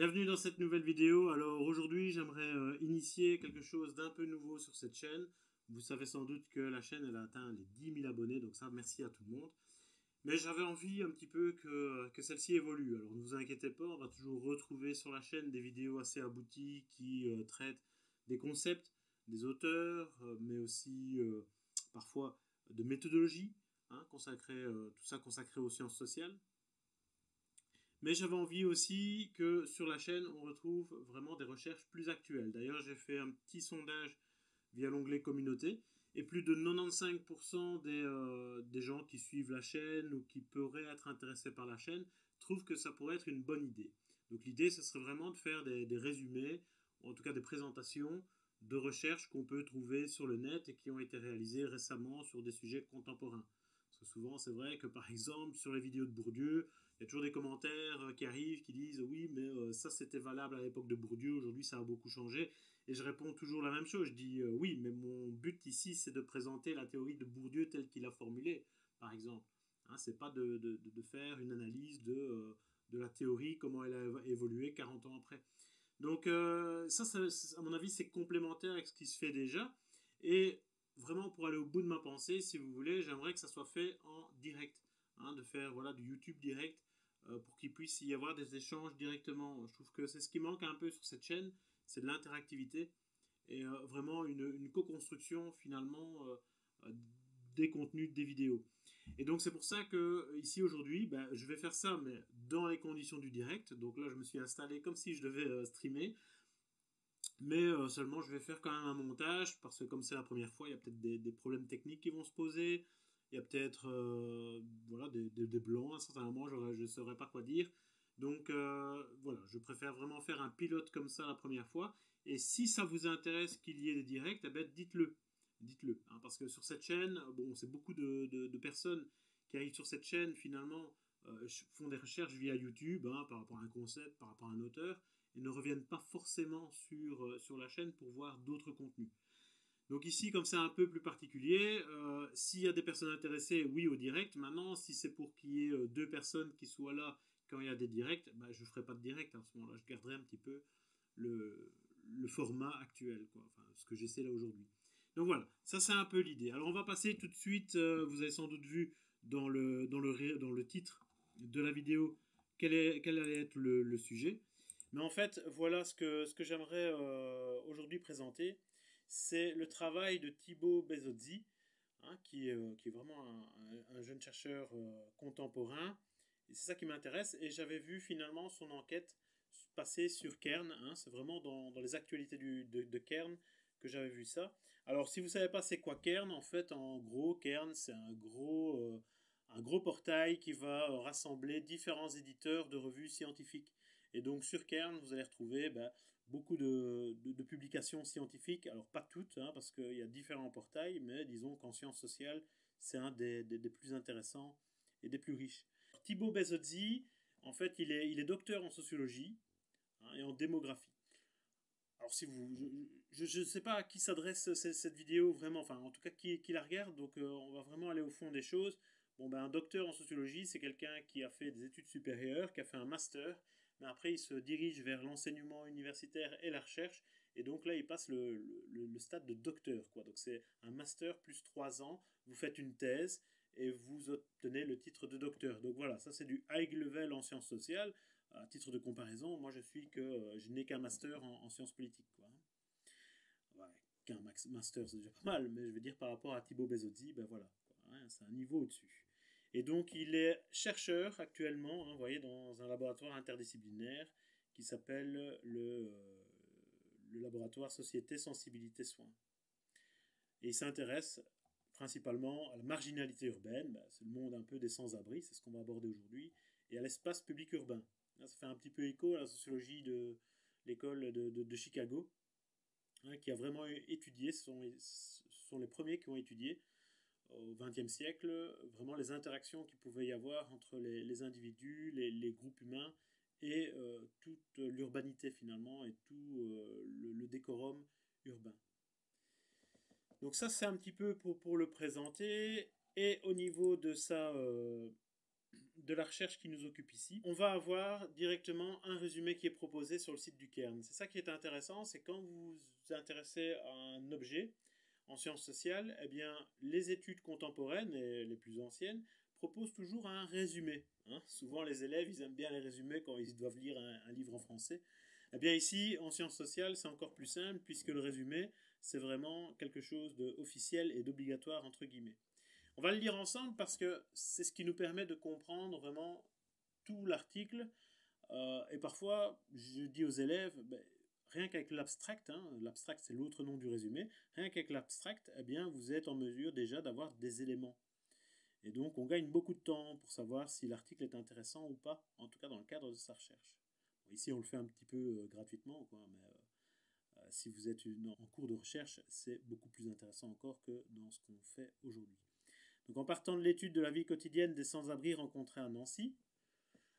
Bienvenue dans cette nouvelle vidéo. Alors aujourd'hui j'aimerais euh, initier quelque chose d'un peu nouveau sur cette chaîne. Vous savez sans doute que la chaîne elle a atteint les 10 000 abonnés, donc ça merci à tout le monde. Mais j'avais envie un petit peu que, que celle-ci évolue. Alors ne vous inquiétez pas, on va toujours retrouver sur la chaîne des vidéos assez abouties qui euh, traitent des concepts, des auteurs, euh, mais aussi parfois de méthodologie, hein, tout ça consacré aux sciences sociales. Mais j'avais envie aussi que sur la chaîne, on retrouve vraiment des recherches plus actuelles. D'ailleurs, j'ai fait un petit sondage via l'onglet communauté. Et plus de 95% des, euh, des, gens qui suivent la chaîne ou qui pourraient être intéressés par la chaîne trouvent que ça pourrait être une bonne idée. Donc l'idée, ce serait vraiment de faire des, des résumés, ou en tout cas des présentations de recherches qu'on peut trouver sur le net et qui ont été réalisées récemment sur des sujets contemporains. Parce que souvent, c'est vrai que par exemple, sur les vidéos de Bourdieu, il y a toujours des commentaires euh, qui arrivent qui disent oui, mais euh, ça c'était valable à l'époque de Bourdieu, aujourd'hui ça a beaucoup changé. Et je réponds toujours la même chose. Je dis euh, oui, mais mon but ici c'est de présenter la théorie de Bourdieu telle qu'il a formulée, par exemple. Hein, c'est pas de, de, de, faire une analyse de, de la théorie, comment elle a évolué 40 ans après. Donc ça, ça, à mon avis, c'est complémentaire avec ce qui se fait déjà. Et vraiment, pour aller au bout de ma pensée, si vous voulez, j'aimerais que ça soit fait en direct. Hein, de faire voilà, du YouTube direct pour qu'il puisse y avoir des échanges directement. Je trouve que c'est ce qui manque un peu sur cette chaîne, c'est de l'interactivité et euh, vraiment une, co-construction finalement euh, des contenus des vidéos. Et donc c'est pour ça que ici aujourd'hui, ben, je vais faire ça, mais dans les conditions du direct. Donc là, je me suis installé comme si je devais streamer. Mais seulement, je vais faire quand même un montage, parce que comme c'est la première fois, il y a peut-être des, problèmes techniques qui vont se poser il y a peut-être euh, voilà, des, des, blancs à un certain moment, je ne saurais pas quoi dire. Donc euh, voilà, je préfère vraiment faire un pilote comme ça la première fois. Et si ça vous intéresse qu'il y ait des directs, eh ben, dites-le. Dites-le. Hein, parce que sur cette chaîne, bon, c'est beaucoup de, de, personnes qui arrivent sur cette chaîne finalement euh, font des recherches via YouTube hein, par rapport à un concept, par rapport à un auteur, et ne reviennent pas forcément sur, sur la chaîne pour voir d'autres contenus. Donc ici, comme c'est un peu plus particulier, euh, s'il y a des personnes intéressées, oui, au direct. Maintenant, si c'est pour qu'il y ait euh, deux personnes qui soient là quand il y a des directs, bah, je ne ferai pas de direct à ce moment-là. Je garderai un petit peu le, format actuel, quoi. Enfin, ce que j'essaie là aujourd'hui. Donc voilà, ça c'est un peu l'idée. Alors on va passer tout de suite, euh, vous avez sans doute vu dans le, dans le, dans le titre de la vidéo quel, est, quel allait être le, sujet. Mais en fait, voilà ce que, ce que j'aimerais aujourd'hui présenter c'est le travail de Thibaut Bezozzi, hein, qui, est, qui, est vraiment un, jeune chercheur euh, contemporain. Et c'est ça qui m'intéresse. Et j'avais vu finalement son enquête passer sur Kern. Hein. c'est vraiment dans, les actualités du, de, Kern que j'avais vu ça. Alors, si vous savez pas c'est quoi Kern, en fait, en gros, Kern, c'est un gros, euh, un gros portail qui va rassembler différents éditeurs de revues scientifiques. Et donc, sur Kern, vous allez retrouver ben, beaucoup de, publications scientifiques, alors pas toutes, hein, parce qu'il y a différents portails, mais disons qu'en sciences sociales, c'est un des, plus intéressants et des plus riches. Thibaut Bezozzi, en fait, il est, il est docteur en sociologie hein, et en démographie. Alors, si vous, je ne sais pas à qui s'adresse cette, vidéo vraiment, enfin, en tout cas, qui, qui la regarde, donc euh, on va vraiment aller au fond des choses. Bon, ben, un docteur en sociologie, c'est quelqu'un qui a fait des études supérieures, qui a fait un master, mais après il se dirige vers l'enseignement universitaire et la recherche, et donc là il passe le, stade de docteur, quoi. Donc c'est un master plus trois ans, vous faites une thèse, et vous obtenez le titre de docteur. Donc voilà, ça c'est du high level en sciences sociales. À titre de comparaison, moi je suis que euh, je n'ai qu'un master en, sciences politiques, quoi. qu'un master c'est déjà pas mal, mais je veux dire par rapport à Thibaut Bezozzi, ben voilà, hein, c'est un niveau au-dessus. Et donc, il est chercheur actuellement, hein, vous voyez, dans un laboratoire interdisciplinaire qui s'appelle le, euh, le, laboratoire Société Sensibilité Soins. Et il s'intéresse principalement à la marginalité urbaine, bah, c'est le monde un peu des sans-abri, c'est ce qu'on va aborder aujourd'hui, et à l'espace public urbain. ça fait un petit peu écho à la sociologie de l'école de, Chicago, hein, qui a vraiment étudié, ce sont les premiers qui ont étudié au XXe siècle, vraiment les interactions qu'il pouvait y avoir entre les, individus, les, groupes humains et euh, toute l'urbanité finalement et tout euh, le, décorum urbain. Donc ça c'est un petit peu pour, pour, le présenter et au niveau de sa, euh, de la recherche qui nous occupe ici, on va avoir directement un résumé qui est proposé sur le site du Cairn. C'est ça qui est intéressant, c'est quand vous vous intéressez à un objet en sciences sociales, eh bien, les études contemporaines et les plus anciennes proposent toujours un résumé. Hein. Souvent, les élèves, ils aiment bien les résumés quand ils doivent lire un, livre en français. Eh bien, ici, en sciences sociales, c'est encore plus simple, puisque le résumé, c'est vraiment quelque chose d'officiel et d'obligatoire, entre guillemets. On va le lire ensemble parce que c'est ce qui nous permet de comprendre vraiment tout l'article. Euh, et parfois, je dis aux élèves, ben, rien qu'avec l'abstract, hein, l'abstract c'est l'autre nom du résumé, rien qu'avec l'abstract, eh bien, vous êtes en mesure déjà d'avoir des éléments. Et donc, on gagne beaucoup de temps pour savoir si l'article est intéressant ou pas, en tout cas dans le cadre de sa recherche. ici, on le fait un petit peu euh, gratuitement, mais euh, si vous êtes en cours de recherche, c'est beaucoup plus intéressant encore que dans ce qu'on fait aujourd'hui. Donc en partant de l'étude de la vie quotidienne des sans-abri rencontrés à Nancy,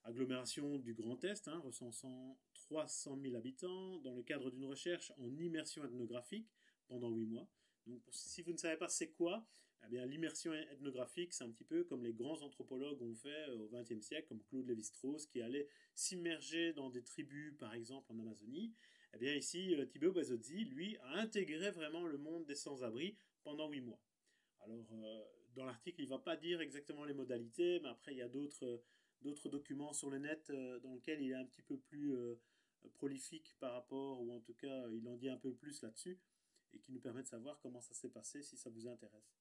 agglomération du Grand Est, hein, recensant 300 000 habitants, dans le cadre d'une recherche en immersion ethnographique pendant 8 mois. Donc si vous ne savez pas c'est quoi, eh bien l'immersion ethnographique, c'est un petit peu comme les grands anthropologues ont fait euh, au XXe siècle, comme Claude Lévi-Strauss, qui allait s'immerger dans des tribus, par exemple en Amazonie. Eh bien ici, euh, Thibaut Bezozzi, lui, a intégré vraiment le monde des sans-abri pendant 8 mois. Alors, euh, dans l'article, il ne va pas dire exactement les modalités, mais après, il y a d'autres, d'autres documents sur le net dans lesquels il est un petit peu plus prolifique par rapport, ou en tout cas, il en dit un peu plus là-dessus, et qui nous permet de savoir comment ça s'est passé si ça vous intéresse.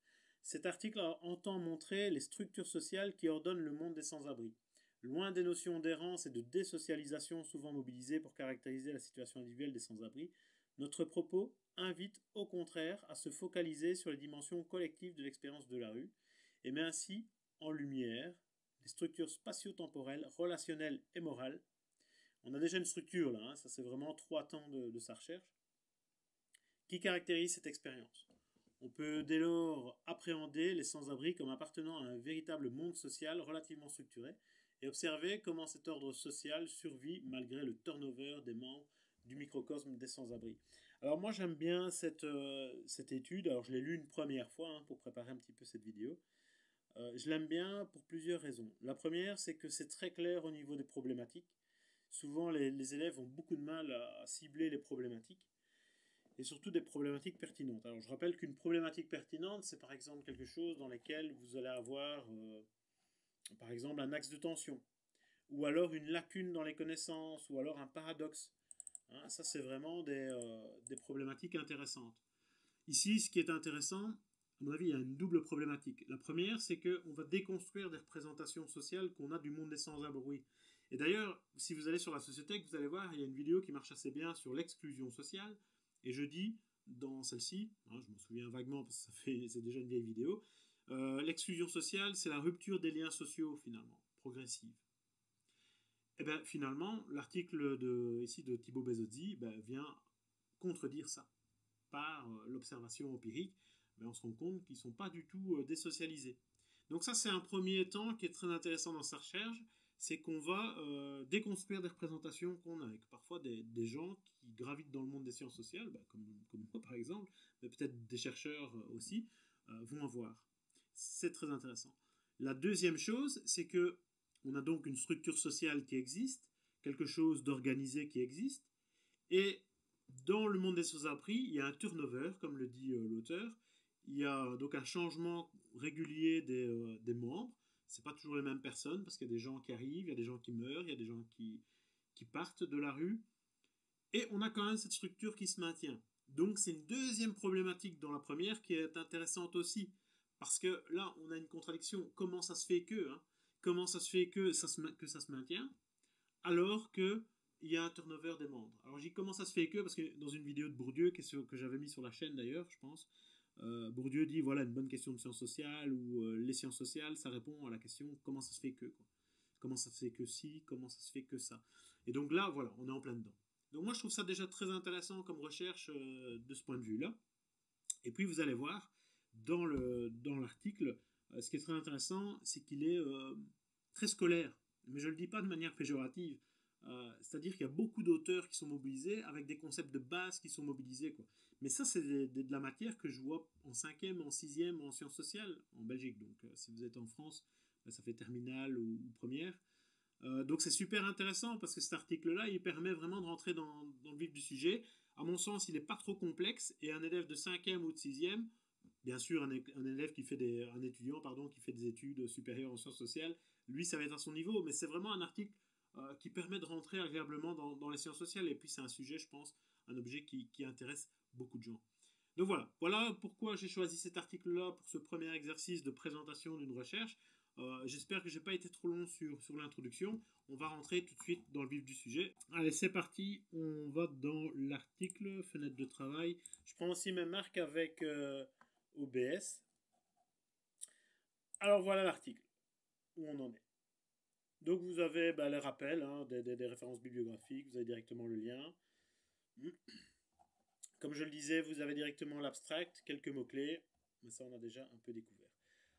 Cet article entend montrer les structures sociales qui ordonnent le monde des sans-abri. Loin des notions d'errance et de désocialisation souvent mobilisées pour caractériser la situation individuelle des sans-abri, notre propos invite au contraire à se focaliser sur les dimensions collectives de l'expérience de la rue et met ainsi en lumière les structures spatio-temporelles, relationnelles et morales. On a déjà une structure là, hein, ça c'est vraiment trois temps de, sa recherche, qui caractérise cette expérience. On peut dès lors appréhender les sans-abri comme appartenant à un véritable monde social relativement structuré et observer comment cet ordre social survit malgré le turnover des membres du microcosme des sans-abri. Alors moi j'aime bien cette, euh, cette étude, alors je l'ai lu une première fois hein, pour préparer un petit peu cette vidéo. Euh, je l'aime bien pour plusieurs raisons. La première c'est que c'est très clair au niveau des problématiques. Souvent les, élèves ont beaucoup de mal à, cibler les problématiques et surtout des problématiques pertinentes. Alors je rappelle qu'une problématique pertinente c'est par exemple quelque chose dans lequel vous allez avoir euh, par exemple un axe de tension ou alors une lacune dans les connaissances ou alors un paradoxe Hein, ça, c'est vraiment euh, des, problématiques intéressantes. Ici, ce qui est intéressant, à mon avis, il y a une double problématique. La première, c'est qu'on va déconstruire des représentations sociales qu'on a du monde des sans-abri. Et d'ailleurs, si vous allez sur la société, vous allez voir, il y a une vidéo qui marche assez bien sur l'exclusion sociale. Et je dis, dans celle-ci, hein, je m'en souviens vaguement parce que c'est déjà une vieille vidéo, euh, l'exclusion sociale, c'est la rupture des liens sociaux, finalement, progressive. Et eh bien finalement, l'article de, ici de Thibaut Bezozzi ben, vient contredire ça. Par euh, l'observation empirique, mais ben, on se rend compte qu'ils ne sont pas du tout euh, désocialisés. Donc ça, c'est un premier temps qui est très intéressant dans sa recherche, c'est qu'on va euh, déconstruire des représentations qu'on a, avec parfois des, gens qui gravitent dans le monde des sciences sociales, ben, comme, moi par exemple, mais peut-être des chercheurs aussi, vont avoir. C'est très intéressant. La deuxième chose, c'est que on a donc une structure sociale qui existe, quelque chose d'organisé qui existe, et dans le monde des sans-abri, il y a un turnover, comme le dit euh, l'auteur, il y a donc un changement régulier euh, des membres, c'est pas toujours les mêmes personnes, parce qu'il y a des gens qui arrivent, il y a des gens qui meurent, il y a des gens qui, qui partent de la rue, et on a quand même cette structure qui se maintient. Donc c'est une deuxième problématique dans la première qui est intéressante aussi, parce que là on a une contradiction, comment ça se fait que hein comment ça se fait que ça se, que ça se maintient alors qu'il y a un turnover des membres. Alors j'ai comment ça se fait que, parce que dans une vidéo de Bourdieu, que j'avais mis sur la chaîne d'ailleurs, je pense, euh, Bourdieu dit voilà une bonne question de sciences sociales ou euh, les sciences sociales, ça répond à la question comment ça se fait que quoi. Comment ça se fait que si, comment ça se fait que ça. Et donc là, voilà, on est en plein dedans. Donc moi je trouve ça déjà très intéressant comme recherche euh, de ce point de vue-là. Et puis vous allez voir, dans l'article, dans ce qui est très intéressant, c'est qu'il est, très scolaire. Mais je ne le dis pas de manière péjorative. C'est-à-dire qu'il y a beaucoup d'auteurs qui sont mobilisés avec des concepts de base qui sont mobilisés. Quoi. Mais ça, c'est de, la matière que je vois en cinquième, en sixième, en sciences sociales en Belgique. Donc, si vous êtes en France, ça fait terminale ou, première. donc c'est super intéressant parce que cet article-là, il permet vraiment de rentrer dans, le vif du sujet. À mon sens, il n'est pas trop complexe et un élève de 5e ou de 6e, bien sûr un, un, élève qui fait des, un étudiant pardon, qui fait des études supérieures en sciences sociales, lui ça va être à son niveau, mais c'est vraiment un article euh, qui permet de rentrer agréablement dans, les sciences sociales. Et puis c'est un sujet, je pense, un objet qui, intéresse beaucoup de gens. Donc voilà, voilà pourquoi j'ai choisi cet article-là pour ce premier exercice de présentation d'une recherche. Euh, j'espère que je n'ai pas été trop long sur, sur l'introduction. On va rentrer tout de suite dans le vif du sujet. Allez, c'est parti. On va dans l'article, fenêtre de travail. Je prends aussi mes marques avec euh, OBS. Alors voilà l'article, où on en est. Donc vous avez bah, les rappels, hein, des, références bibliographiques, vous avez directement le lien. Comme je le disais, vous avez directement l'abstract, quelques mots-clés, mais ça on a déjà un peu découvert.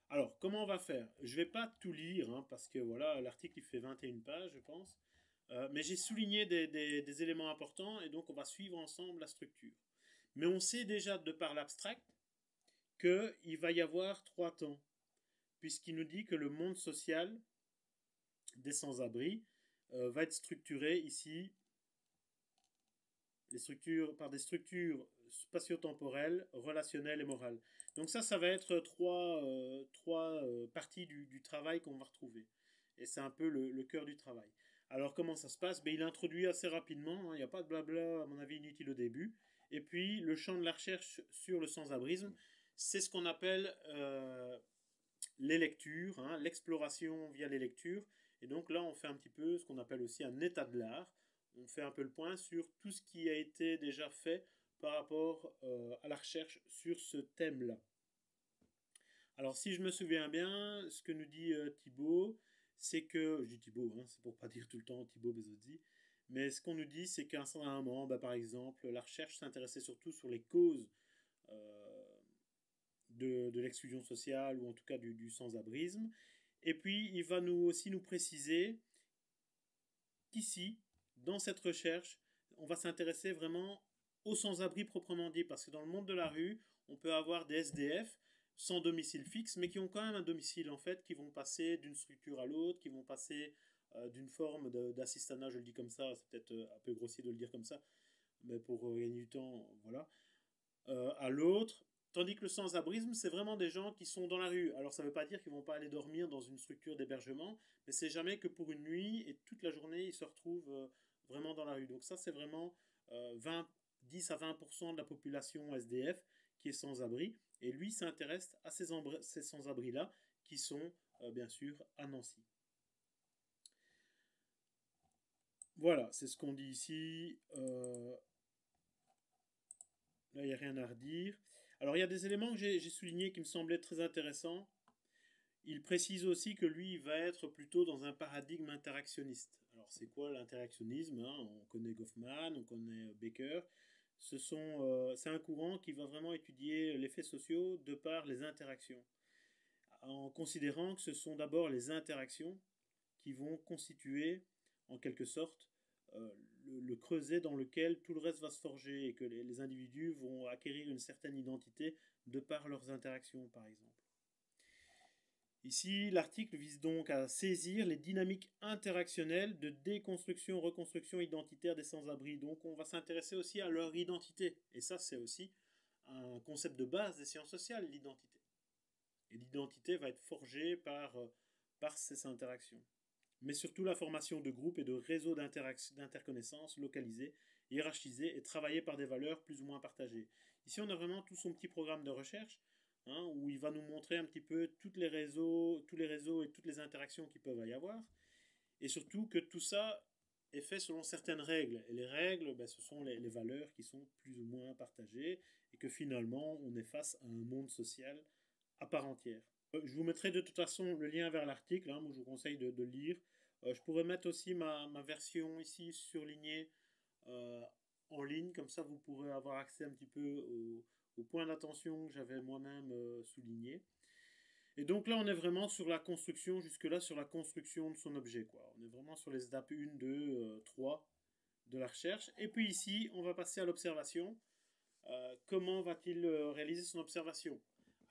Alors, comment on va faire? Je ne vais pas tout lire, hein, parce que voilà, l'article fait 21 pages, je pense. Euh, mais j'ai souligné des, des, éléments importants, et donc on va suivre ensemble la structure. Mais on sait déjà, de par l'abstract, qu'il va y avoir trois temps, puisqu'il nous dit que le monde social des sans-abri euh, va être structuré ici les structures, par des structures spatio-temporelles, relationnelles et morales. Donc ça, ça va être trois, euh, trois euh, parties du, travail qu'on va retrouver. Et c'est un peu le, cœur du travail. Alors comment ça se passe? Ben, Il introduit assez rapidement, hein. il n'y a pas de blabla à mon avis inutile au début. Et puis le champ de la recherche sur le sans-abrisme, c'est ce qu'on appelle les lectures, hein, l'exploration via les lectures. Et donc là, on fait un petit peu ce qu'on appelle aussi un état de l'art. On fait un peu le point sur tout ce qui a été déjà fait par rapport euh, à la recherche sur ce thème-là. Alors si je me souviens bien, ce que nous dit euh, Thibaut, c'est que, je dis Thibaut, hein, c'est pour pas dire tout le temps Thibaut Bezodi, mais ce qu'on nous dit, c'est qu'à un moment, bah, par exemple, la recherche s'intéressait surtout sur les causes euh, de, l'exclusion sociale ou en tout cas du, du sans-abrisme, et puis, il va nous aussi nous préciser qu'ici, dans cette recherche, on va s'intéresser vraiment aux sans-abri proprement dit, parce que dans le monde de la rue, on peut avoir des SDF sans domicile fixe, mais qui ont quand même un domicile en fait, qui vont passer d'une structure à l'autre, qui vont passer euh, d'une forme d'assistanat, je le dis comme ça, c'est peut-être euh, un peu grossier de le dire comme ça, mais pour euh, gagner du temps, voilà, à l'autre, Tandis que le sans-abrisme, c'est vraiment des gens qui sont dans la rue. Alors ça ne veut pas dire qu'ils vont pas aller dormir dans une structure d'hébergement, mais c'est jamais que pour une nuit et toute la journée, ils se retrouvent euh, vraiment dans la rue. Donc ça, c'est vraiment 20, euh, 10 à 20% de la population SDF qui est sans abri. Et lui s'intéresse à ces, sans-abri-là qui sont euh, bien sûr à Nancy. Voilà, c'est ce qu'on dit ici. là, il n'y a rien à redire. Alors il y a des éléments que j'ai soulignés qui me semblaient très intéressants. Il précise aussi que lui va être plutôt dans un paradigme interactionniste. C'est quoi l'interactionnisme hein? On connaît Goffman, on connaît Baker. Ce euh, c'est un courant qui va vraiment étudier les faits sociaux de par les interactions, en considérant que ce sont d'abord les interactions qui vont constituer en quelque sorte euh, le, creuset dans lequel tout le reste va se forger et que les, individus vont acquérir une certaine identité de par leurs interactions, par exemple. Ici, l'article vise donc à saisir les dynamiques interactionnelles de déconstruction, reconstruction identitaire des sans-abri. Donc on va s'intéresser aussi à leur identité. Et ça, c'est aussi un concept de base des sciences sociales, l'identité. Et l'identité va être forgée par, euh, par ces interactions mais surtout la formation de groupes et de réseaux d'interconnaissances localisés, hiérarchisés et travaillés par des valeurs plus ou moins partagées. Ici, on a vraiment tout son petit programme de recherche, hein, où il va nous montrer un petit peu tous les réseaux, tous les réseaux et toutes les interactions qui peuvent y avoir, et surtout que tout ça est fait selon certaines règles. Et les règles, ben, ce sont les, valeurs qui sont plus ou moins partagées, et que finalement, on est face à un monde social à part entière. Euh, je vous mettrai de toute façon le lien vers l'article, hein, moi je vous conseille de, lire. Euh, je pourrais mettre aussi ma, version ici surlignée euh, en ligne, comme ça vous pourrez avoir accès un petit peu au, point d'attention que j'avais moi-même euh, souligné. Et donc là, on est vraiment sur la construction, jusque-là, sur la construction de son objet. Quoi. On est vraiment sur les étapes 1, 2, 3 de la recherche. Et puis ici, on va passer à l'observation. comment va-t-il réaliser son observation?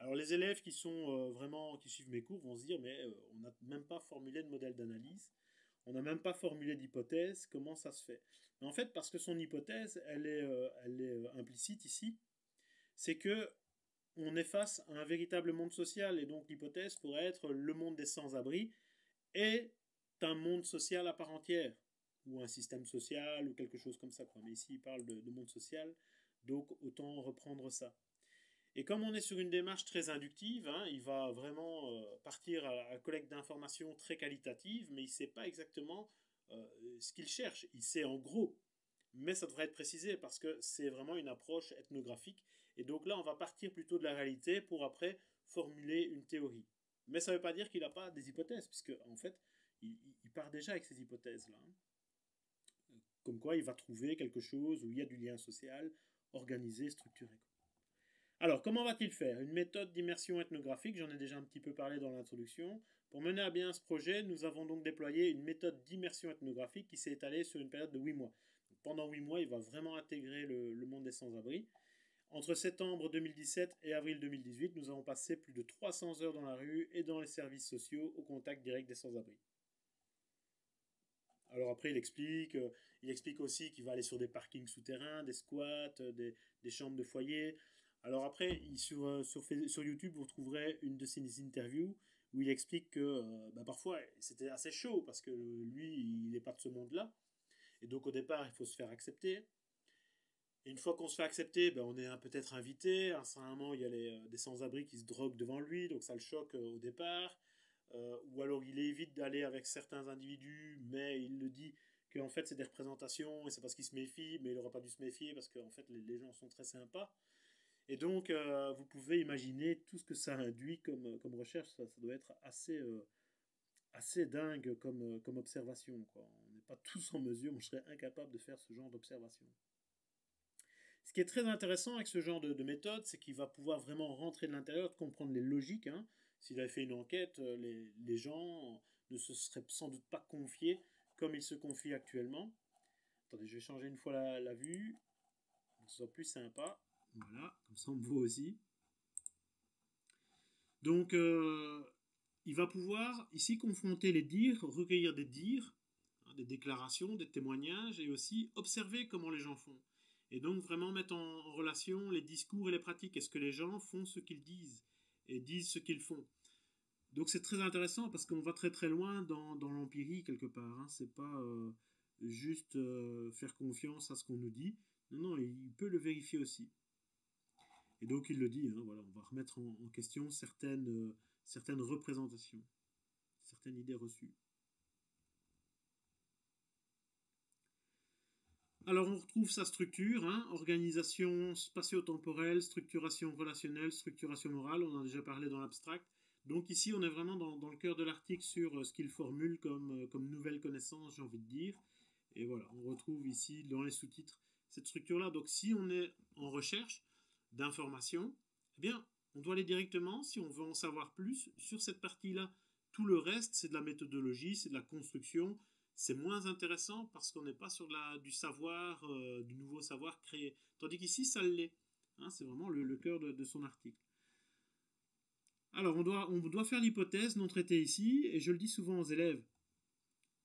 Alors les élèves qui sont euh, vraiment qui suivent mes cours vont se dire mais euh, on n'a même pas formulé de modèle d'analyse, on n'a même pas formulé d'hypothèse, comment ça se fait? En fait parce que son hypothèse elle est, elle est implicite ici, c'est que on est face à un véritable monde social et donc l'hypothèse pourrait être le monde des sans-abri est un monde social à part entière ou un système social ou quelque chose comme ça. Mais ici, il parle de, monde social, donc autant reprendre ça. Et comme on est sur une démarche très inductive, hein, il va vraiment euh, partir à la collecte d'informations très qualitatives, mais il ne sait pas exactement euh, ce qu'il cherche. Il sait en gros, mais ça devrait être précisé parce que c'est vraiment une approche ethnographique. Et donc là, on va partir plutôt de la réalité pour après formuler une théorie. Mais ça ne veut pas dire qu'il n'a pas des hypothèses, puisque en fait, il, part déjà avec ces hypothèses-là. Comme quoi il va trouver quelque chose où il y a du lien social organisé, structuré. Alors, comment va-t-il faire? Une méthode d'immersion ethnographique, j'en ai déjà un petit peu parlé dans l'introduction. Pour mener à bien ce projet, nous avons donc déployé une méthode d'immersion ethnographique qui s'est étalée sur une période de 8 mois. pendant 8 mois, il va vraiment intégrer le, le monde des sans-abri. Entre septembre 2017 et avril 2018, nous avons passé plus de 300 heures dans la rue et dans les services sociaux au contact direct des sans-abri. Alors après, il explique, euh, il explique aussi qu'il va aller sur des parkings souterrains, des squats, euh, des, chambres de foyer. Alors après, sur, euh, sur, YouTube, vous trouverez une de ses interviews où il explique que bah, parfois c'était assez chaud parce que lui, il n'est pas de ce monde-là. Et donc au départ, il faut se faire accepter. Et une fois qu'on se fait accepter, ben, on est peut-être invité. À un moment, il y a les, des sans-abri qui se droguent devant lui, donc ça le choque au départ. Euh, ou alors il évite d'aller avec certains individus, mais il le dit qu'en fait c'est des représentations et c'est parce qu'il se méfie, mais il n'aurait pas dû se méfier parce qu'en fait les, gens sont très sympas. Et donc euh, vous pouvez imaginer tout ce que ça induit comme, comme recherche, ça, doit être assez, euh, assez dingue comme, comme observation. Quoi. On n'est pas tous en mesure, moi je serais incapable de faire ce genre d'observation. Ce qui est très intéressant avec ce genre de, de méthode, c'est qu'il va pouvoir vraiment rentrer de l'intérieur, comprendre les logiques. Hein, s'il avait fait une enquête, euh, les, gens ne se seraient sans doute pas confiés comme ils se confient actuellement. Attendez, je vais changer une fois la, vue, pour que ce soit plus sympa. Voilà, comme ça on voit aussi. Donc, euh, il va pouvoir ici confronter les dires, recueillir des dires, hein, des déclarations, des témoignages, et aussi observer comment les gens font. Et donc vraiment mettre en relation les discours et les pratiques. Est-ce que les gens font ce qu'ils disent et disent ce qu'ils font? Donc c'est très intéressant parce qu'on va très très loin dans, dans l'empirie quelque part. Hein. C'est pas euh, juste euh, faire confiance à ce qu'on nous dit. Non, non, il peut le vérifier aussi. Et donc il le dit, hein, voilà, on va remettre en, question certaines, euh, certaines représentations, certaines idées reçues. Alors on retrouve sa structure, hein, organisation spatio-temporelle, structuration relationnelle, structuration morale, on en a déjà parlé dans l'abstract. Donc ici on est vraiment dans, le cœur de l'article sur euh, ce qu'il formule comme, euh, comme nouvelle connaissance, j'ai envie de dire. Et voilà, on retrouve ici dans les sous-titres cette structure-là. Donc si on est en recherche d'informations, eh bien on doit aller directement, si on veut en savoir plus, sur cette partie-là. Tout le reste, c'est de la méthodologie, c'est de la construction, c'est moins intéressant parce qu'on n'est pas sur la, du savoir, euh, du nouveau savoir créé. Tandis qu'ici, ça l'est. Hein, c'est vraiment le, cœur de, son article. Alors, on doit, on doit faire l'hypothèse non traitée ici, et je le dis souvent aux élèves.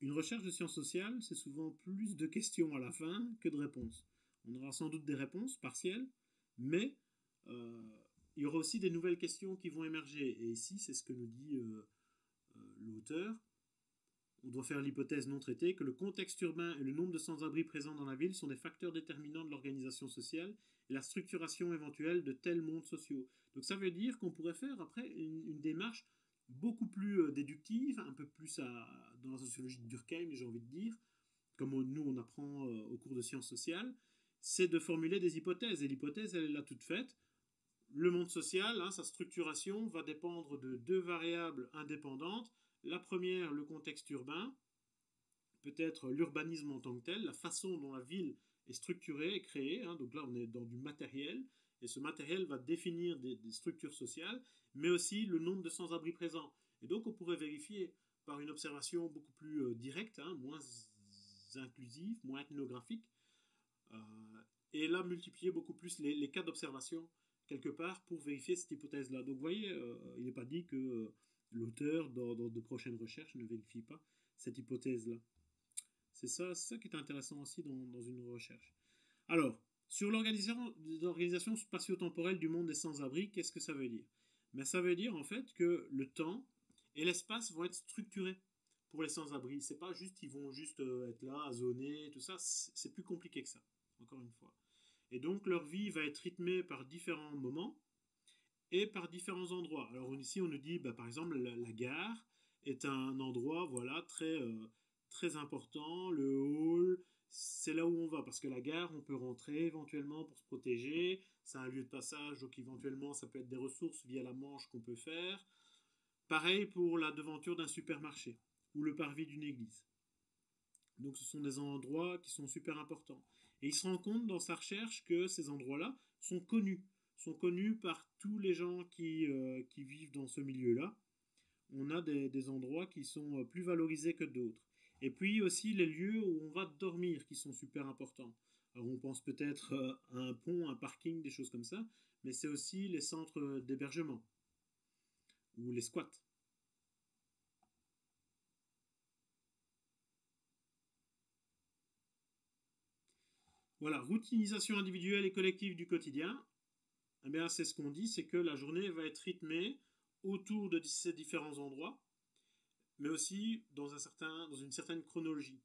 Une recherche de sciences sociales, c'est souvent plus de questions à la fin que de réponses. On aura sans doute des réponses partielles, mais euh, il y aura aussi des nouvelles questions qui vont émerger. Et ici, c'est ce que nous dit euh, l'auteur on doit faire l'hypothèse non traitée que le contexte urbain et le nombre de sans-abri présents dans la ville sont des facteurs déterminants de l'organisation sociale et la structuration éventuelle de tels mondes sociaux. Donc ça veut dire qu'on pourrait faire après une, démarche beaucoup plus euh, déductive, un peu plus dans la sociologie de Durkheim, j'ai envie de dire, comme nous on apprend euh, au cours de sciences sociales, c'est de formuler des hypothèses. Et l'hypothèse, elle est là toute faite. Le monde social, hein, sa structuration va dépendre de deux variables indépendantes la première, le contexte urbain, peut-être l'urbanisme en tant que tel, la façon dont la ville est structurée et créée. Hein. donc là, on est dans du matériel, et ce matériel va définir des, structures sociales, mais aussi le nombre de sans-abri présents. Et donc, on pourrait vérifier par une observation beaucoup plus euh, directe, hein, moins inclusive, moins ethnographique, euh, et là, multiplier beaucoup plus les, cas d'observation quelque part pour vérifier cette hypothèse-là. Donc vous voyez, euh, il n'est pas dit que l'auteur, dans, de prochaines recherches, ne vérifie pas cette hypothèse-là. C'est ça, ça qui est intéressant aussi dans, une recherche. Alors, sur l'organisation spatio-temporelle du monde des sans-abri, qu'est-ce que ça veut dire? Ben, Ça veut dire en fait que le temps et l'espace vont être structurés pour les sans-abri. C'est pas juste qu'ils vont juste euh, être là, à zoner, tout ça. C'est plus compliqué que ça, encore une fois. Et donc leur vie va être rythmée par différents moments et par différents endroits. Alors ici on nous dit, bah, par exemple, la, gare est un endroit voilà très euh, très important. Le hall, c'est là où on va parce que la gare, on peut rentrer éventuellement pour se protéger. C'est un lieu de passage, donc éventuellement ça peut être des ressources via la Manche qu'on peut faire. Pareil pour la devanture d'un supermarché ou le parvis d'une église. Donc ce sont des endroits qui sont super importants. Et il se rend compte dans sa recherche que ces endroits-là sont connus, sont connus par tous les gens qui, euh, qui vivent dans ce milieu-là. On a des, endroits qui sont euh, plus valorisés que d'autres. Et puis aussi les lieux où on va dormir qui sont super importants. Alors on pense peut-être euh, à un pont, un parking, des choses comme ça, mais c'est aussi les centres d'hébergement ou les squats. Voilà, routinisation individuelle et collective du quotidien. Eh bien, c'est ce qu'on dit, c'est que la journée va être rythmée autour de ces différents endroits, mais aussi dans, un certain, dans une certaine chronologie.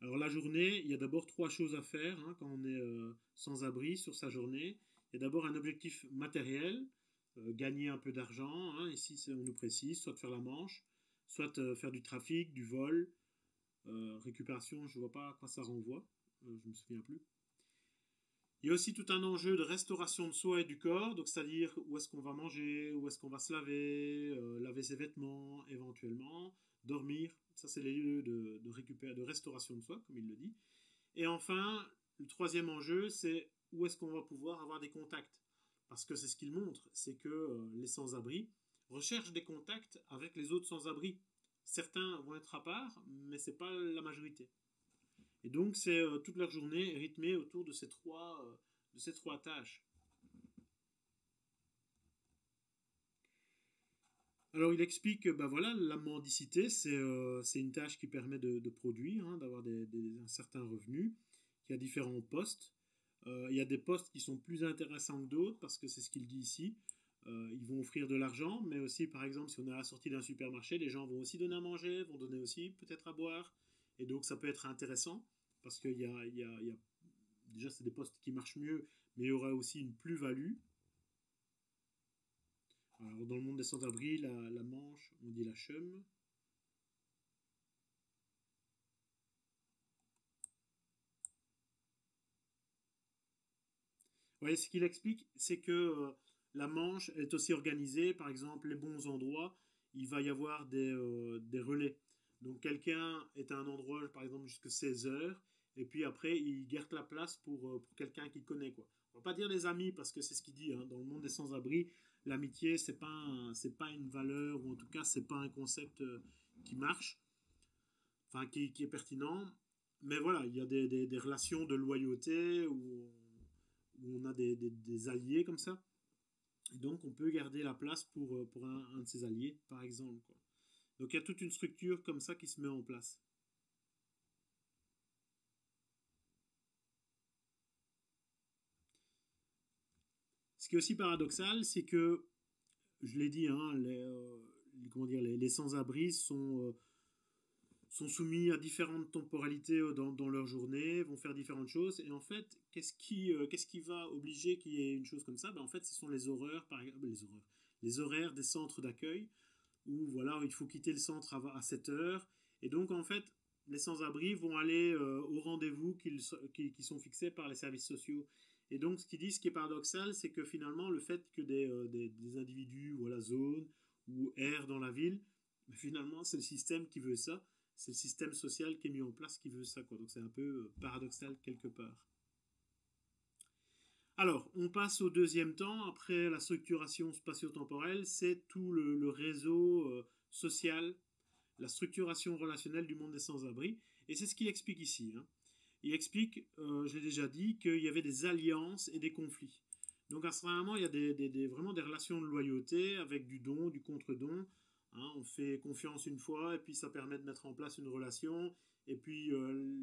Alors la journée, il y a d'abord trois choses à faire hein, quand on est euh, sans abri sur sa journée. Il y a d'abord un objectif matériel, euh, gagner un peu d'argent, hein, ici on nous précise, soit faire la manche, soit euh, faire du trafic, du vol, récupération, je ne vois pas à quoi ça renvoie. Je ne me souviens plus. Il y a aussi tout un enjeu de restauration de soi et du corps, donc c'est-à-dire où est-ce qu'on va manger, où est-ce qu'on va se laver, euh, laver ses vêtements éventuellement, dormir. Ça, c'est les lieux de, de, de restauration de soi, comme il le dit. Et enfin, le troisième enjeu, c'est où est-ce qu'on va pouvoir avoir des contacts. Parce que c'est ce qu'il montre, c'est que euh, les sans-abri recherchent des contacts avec les autres sans-abri. Certains vont être à part, mais ce n'est pas la majorité. Et donc, c'est euh, toute leur journée rythmée autour de ces trois, euh, de ces trois tâches. Alors, il explique que bah, voilà, la mendicité, c'est euh, une tâche qui permet de, produire, hein, d'avoir des, un certain revenu, y a différents postes. il y a des postes qui sont plus intéressants que d'autres, parce que c'est ce qu'il dit ici. ils vont offrir de l'argent, mais aussi, par exemple, si on est à la sortie d'un supermarché, les gens vont aussi donner à manger, vont donner aussi peut-être à boire. Et donc ça peut être intéressant parce qu'il y a, déjà c'est des postes qui marchent mieux, mais il y aura aussi une plus-value. Alors dans le monde des sans-abri, la, manche, on dit la chum. voyez, ce qu'il explique, c'est que euh, la manche est aussi organisée, par exemple, les bons endroits, il va y avoir des, euh, des relais. Donc quelqu'un est à un endroit, par exemple, jusqu'à 16 heures, et puis après, il garde la place pour, euh, quelqu'un qu'il connaît. Quoi. On va pas dire des amis, parce que c'est ce qu'il dit, hein. dans le monde des sans-abri, l'amitié, c'est pas, c'est pas une valeur, ou en tout cas, c'est pas un concept euh, qui marche, enfin, qui, est pertinent. Mais voilà, il y a des, relations de loyauté, où, on a des, alliés comme ça. Et donc, on peut garder la place pour, euh, pour un, un de ses alliés, par exemple. Donc il y a toute une structure comme ça qui se met en place. Ce qui est aussi paradoxal, c'est que, je l'ai dit, hein, les, euh, comment dire, les, sans-abri sont, euh, sont soumis à différentes temporalités euh, dans, leur journée, vont faire différentes choses. Et en fait, qu'est-ce qui, va obliger qu'il y ait une chose comme ça? Ben, En fait, ce sont les horreurs, par exemple, les les horaires des centres d'accueil où voilà, il faut quitter le centre à, 7 heures. Et donc, en fait, les sans-abri vont aller euh, au rendez-vous qui, sont fixés par les services sociaux. Et donc, ce qu'ils disent, ce qui est paradoxal, c'est que finalement, le fait que des, euh, des, individus ou la zone ou errent dans la ville, finalement, c'est le système qui veut ça. C'est le système social qui est mis en place qui veut ça. Quoi. Donc, c'est un peu euh, paradoxal quelque part. Alors, on passe au deuxième temps, après la structuration spatio-temporelle, c'est tout le, réseau euh, social, la structuration relationnelle du monde des sans-abri, et c'est ce qu'il explique ici. Hein. Il explique, euh, je l'ai déjà dit, qu'il y avait des alliances et des conflits. Donc à ce moment, il y a des, vraiment des relations de loyauté avec du don, du contre-don. Hein. on fait confiance une fois et puis ça permet de mettre en place une relation. Et puis, euh,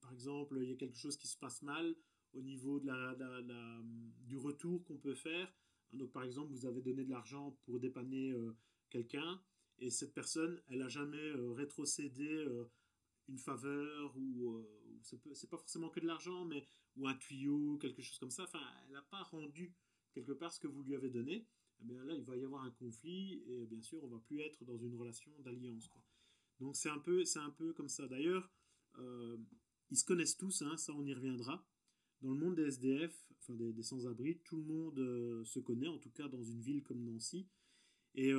par exemple, il y a quelque chose qui se passe mal au niveau de la, du retour qu'on peut faire. Donc par exemple, vous avez donné de l'argent pour dépanner euh, quelqu'un et cette personne, elle n'a jamais euh, rétrocédé une faveur ou euh, c'est pas forcément que de l'argent, mais ou un tuyau, quelque chose comme ça. Enfin, elle n'a pas rendu quelque part ce que vous lui avez donné. Eh bien là, il va y avoir un conflit et bien sûr, on va plus être dans une relation d'alliance. Donc c'est un peu, un peu comme ça. D'ailleurs, euh, ils se connaissent tous, hein, ça on y reviendra. Dans le monde des SDF, enfin des, sans-abri, tout le monde euh, se connaît, en tout cas dans une ville comme Nancy. Et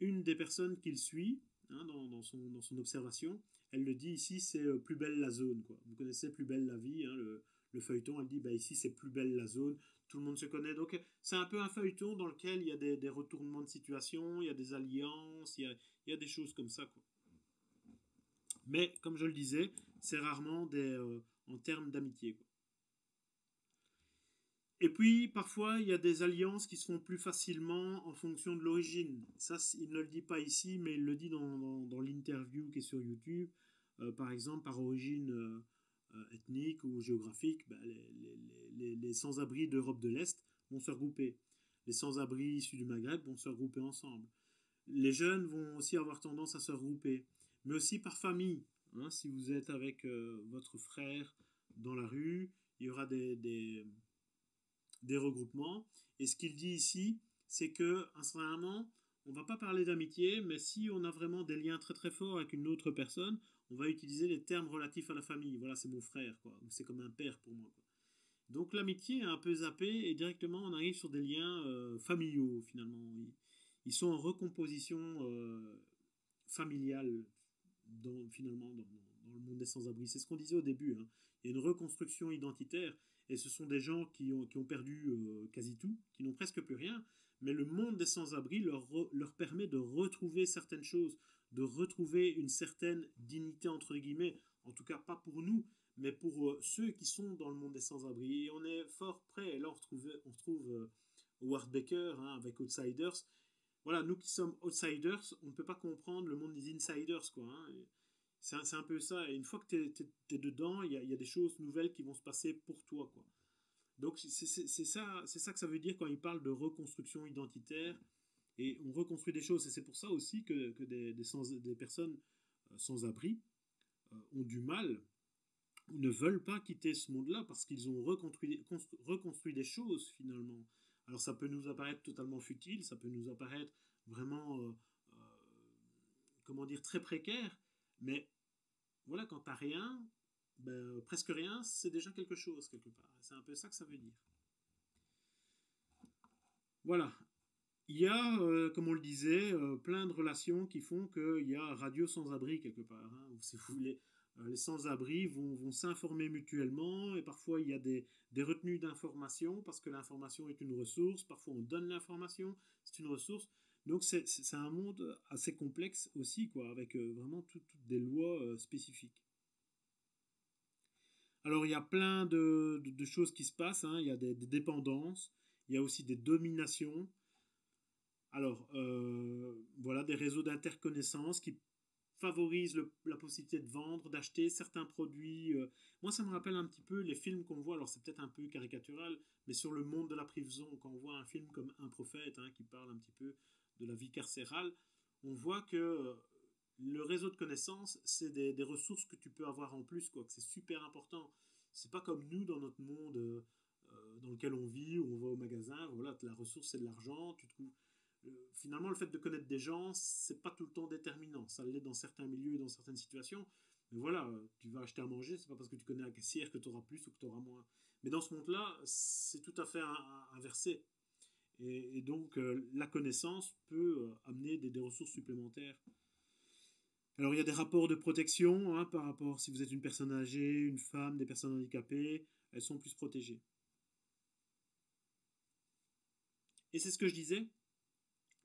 une des personnes qu'il suit, hein, dans, son, observation, elle le dit ici, c'est euh, plus belle la zone. Quoi. Vous connaissez plus belle la vie, hein, le, feuilleton, elle dit bah, ici c'est plus belle la zone, tout le monde se connaît. Donc c'est un peu un feuilleton dans lequel il y a des, retournements de situation, il y a des alliances, il y a, des choses comme ça. Quoi. Mais comme je le disais, c'est rarement des, euh, en termes d'amitié. Et puis, parfois, il y a des alliances qui se font plus facilement en fonction de l'origine. Ça, il ne le dit pas ici, mais il le dit dans, dans, l'interview qui est sur YouTube. Euh, par exemple, par origine euh, euh, ethnique ou géographique, ben, les, les, sans-abri d'Europe de l'Est vont se regrouper. Les sans-abri issus du Maghreb vont se regrouper ensemble. Les jeunes vont aussi avoir tendance à se regrouper, mais aussi par famille. Hein. si vous êtes avec votre frère dans la rue, il y aura des des regroupements. Et ce qu'il dit ici, c'est que, instantanément, on va pas parler d'amitié, mais si on a vraiment des liens très très forts avec une autre personne, on va utiliser les termes relatifs à la famille. Voilà, c'est mon frère, quoi. C'est comme un père pour moi. Donc l'amitié est un peu zappée et directement on arrive sur des liens euh, familiaux finalement. Ils, sont en recomposition euh, familiale finalement le monde des sans-abri. C'est ce qu'on disait au début. Hein. Il y a une reconstruction identitaire et ce sont des gens qui ont, perdu euh, quasi tout, qui n'ont presque plus rien, mais le monde des sans-abri leur, permet de retrouver certaines choses, de retrouver une certaine dignité, entre guillemets, en tout cas pas pour nous, mais pour euh, ceux qui sont dans le monde des sans-abri. On est fort près, et là on retrouve, on retrouve euh, Baker hein, avec Outsiders. Voilà, nous qui sommes outsiders, on ne peut pas comprendre le monde des insiders, quoi. Hein, c'est un, peu ça. Et une fois que tu es, dedans, il y a, des choses nouvelles qui vont se passer pour toi. Quoi. Donc c'est ça, ça que ça veut dire quand il parle de reconstruction identitaire. Et on reconstruit des choses. Et c'est pour ça aussi que, des, des, personnes euh, sans abri euh, ont du mal ou ne veulent pas quitter ce monde-là parce qu'ils ont reconstruit, reconstruit des choses finalement. Alors ça peut nous apparaître totalement futile, ça peut nous apparaître vraiment, euh, comment dire, très précaire, mais voilà, quand t'as rien, ben, presque rien, c'est déjà quelque chose quelque part. C'est un peu ça que ça veut dire. Voilà. Il y a, euh, comme on le disait, euh, plein de relations qui font qu'il y a radio sans-abri quelque part. Hein, euh, les sans-abri vont, s'informer mutuellement et parfois il y a des, des retenues d'informations parce que l'information est une ressource. Parfois on donne l'information, c'est une ressource. Donc c'est un monde assez complexe aussi, quoi, avec euh, vraiment toutes des lois euh, spécifiques. Alors il y a plein de, choses qui se passent, hein. il y a des, dépendances, il y a aussi des dominations. Alors euh, voilà, des réseaux d'interconnaissance qui favorisent la possibilité de vendre, d'acheter certains produits. moi ça me rappelle un petit peu les films qu'on voit, alors c'est peut-être un peu caricatural, mais sur le monde de la prison, quand on voit un film comme Un prophète hein, qui parle un petit peu de la vie carcérale, on voit que euh, le réseau de connaissances, c'est des, ressources que tu peux avoir en plus, quoi, que c'est super important. C'est pas comme nous dans notre monde euh, euh, dans lequel on vit, où on va au magasin, voilà, la ressource c'est de l'argent, tu trouves. finalement, le fait de connaître des gens, c'est pas tout le temps déterminant. Ça l'est dans certains milieux et dans certaines situations. Mais voilà, tu vas acheter à manger, c'est pas parce que tu connais la caissière que tu auras plus ou que tu auras moins. Mais dans ce monde-là, c'est tout à fait inversé. Et, donc, euh, la connaissance peut euh, amener des, ressources supplémentaires. Alors, il y a des rapports de protection hein, par rapport, si vous êtes une personne âgée, une femme, des personnes handicapées, elles sont plus protégées. Et c'est ce que je disais,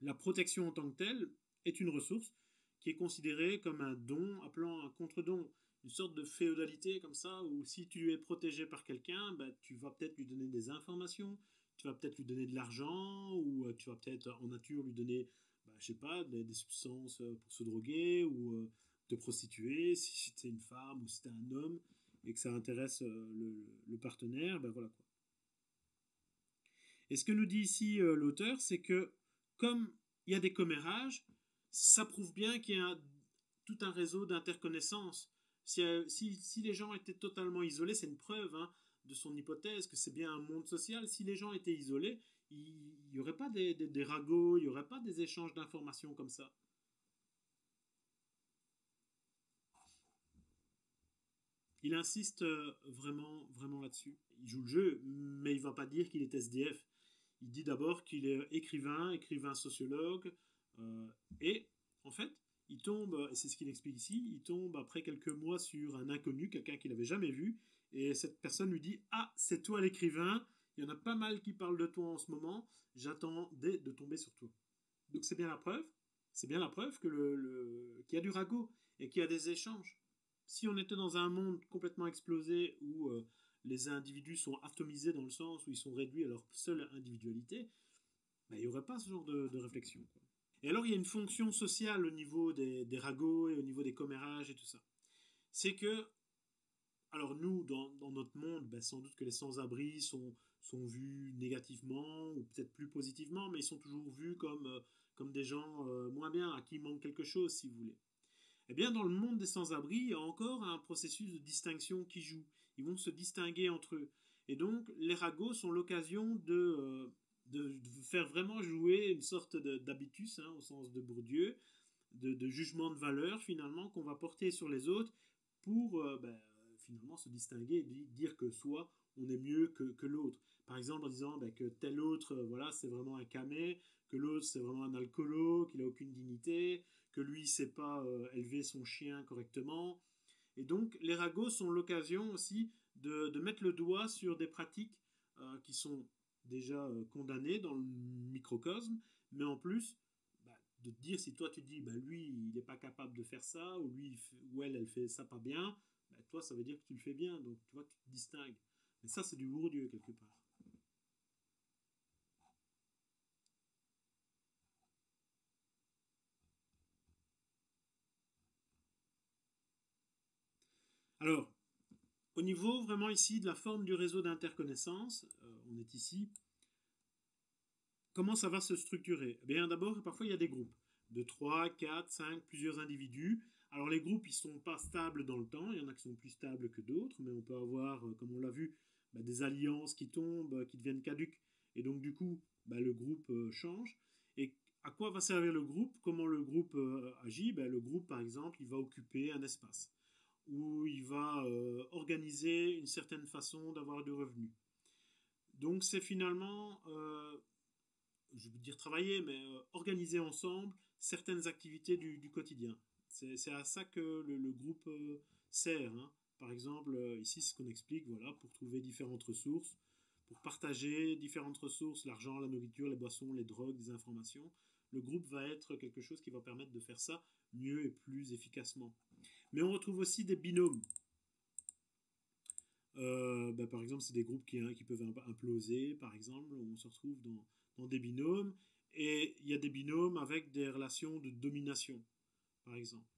la protection en tant que telle est une ressource qui est considérée comme un don appelant un contre-don. une sorte de féodalité comme ça, où si tu es protégé par quelqu'un, bah, tu vas peut-être lui donner des informations, tu vas peut-être lui donner de l'argent, ou euh, tu vas peut-être en nature lui donner, bah, je sais pas, des, substances euh, pour se droguer, ou euh, te prostituer, si c'est une femme ou si c'est un homme, et que ça intéresse le, partenaire, ben voilà quoi. Et ce que nous dit ici l'auteur, c'est que comme il y a des commérages, ça prouve bien qu'il y a tout un réseau d'interconnaissance. Euh, si, si, les gens étaient totalement isolés, c'est une preuve hein, de son hypothèse que c'est bien un monde social. Si les gens étaient isolés, il n'y aurait pas des, des, ragots, il n'y aurait pas des échanges d'informations comme ça. Il insiste euh, vraiment, vraiment là-dessus. Il joue le jeu, mais il ne va pas dire qu'il est SDF. Il dit d'abord qu'il est écrivain, écrivain sociologue, euh, et en fait, il tombe, et c'est ce qu'il explique ici, il tombe après quelques mois sur un inconnu, quelqu'un qu'il n'avait jamais vu, et cette personne lui dit Ah, c'est toi l'écrivain, il y en a pas mal qui parlent de toi en ce moment, j'attendais de tomber sur toi. Donc c'est bien la preuve, c'est bien la preuve que le, qu'il y a du ragot et qu'il y a des échanges. Si on était dans un monde complètement explosé où euh, les individus sont atomisés dans le sens où ils sont réduits à leur seule individualité, ben, il n'y aurait pas ce genre de, réflexion. Et alors, il y a une fonction sociale au niveau des, ragots et au niveau des commérages et tout ça. C'est que, alors nous, dans, notre monde, ben, sans doute que les sans-abri sont, vus négativement ou peut-être plus positivement, mais ils sont toujours vus comme, euh, des gens euh, moins bien, à qui manque quelque chose, si vous voulez. Eh bien, dans le monde des sans-abri, il y a encore un processus de distinction qui joue. Ils vont se distinguer entre eux. Et donc, les ragots sont l'occasion de, euh, faire vraiment jouer une sorte d'habitus, hein, au sens de Bourdieu, de, jugement de valeur finalement qu'on va porter sur les autres pour ben, finalement se distinguer et dire que soit on est mieux que, l'autre. Par exemple en disant ben, que tel autre, euh, voilà, c'est vraiment un camé, que l'autre c'est vraiment un alcoolo, qu'il a aucune dignité, que lui ne sait pas euh, élever son chien correctement. Et donc les ragots sont l'occasion aussi de, mettre le doigt sur des pratiques qui sont déjà euh, condamné dans le microcosme, mais en plus, bah, de dire si toi tu dis, bah, lui, il n'est pas capable de faire ça, ou lui, ou elle, elle fait ça pas bien, bah, toi, ça veut dire que tu le fais bien, donc tu vois, tu te distingues. Mais ça, c'est du Bourdieu, quelque part. Alors, au niveau vraiment ici de la forme du réseau d'interconnaissance, euh, on est ici, comment ça va se structurer? Eh Bien d'abord, parfois il y a des groupes de 3, 4, 5, plusieurs individus. Alors les groupes, ils sont pas stables dans le temps, il y en a qui sont plus stables que d'autres, mais on peut avoir, euh, comme on l'a vu, bah, des alliances qui tombent, euh, qui deviennent caduques, et donc du coup, bah, le groupe change. Et à quoi va servir le groupe? Comment le groupe agit? Ben, Le groupe, par exemple, il va occuper un espace où il va euh, organiser une certaine façon d'avoir du revenu. Donc c'est finalement, euh, je veux dire travailler, mais euh, organiser ensemble certaines activités du, quotidien. C'est à ça que le, groupe sert. Hein. Par exemple, ici, ce qu'on explique, voilà, pour trouver différentes ressources, pour partager différentes ressources, l'argent, la nourriture, les boissons, les drogues, les informations. Le groupe va être quelque chose qui va permettre de faire ça mieux et plus efficacement. Mais on retrouve aussi des binômes. Euh, bah, par exemple, c'est des groupes qui, hein, peuvent imploser, par exemple, on se retrouve dans des binômes, et il y a des binômes avec des relations de domination, par exemple.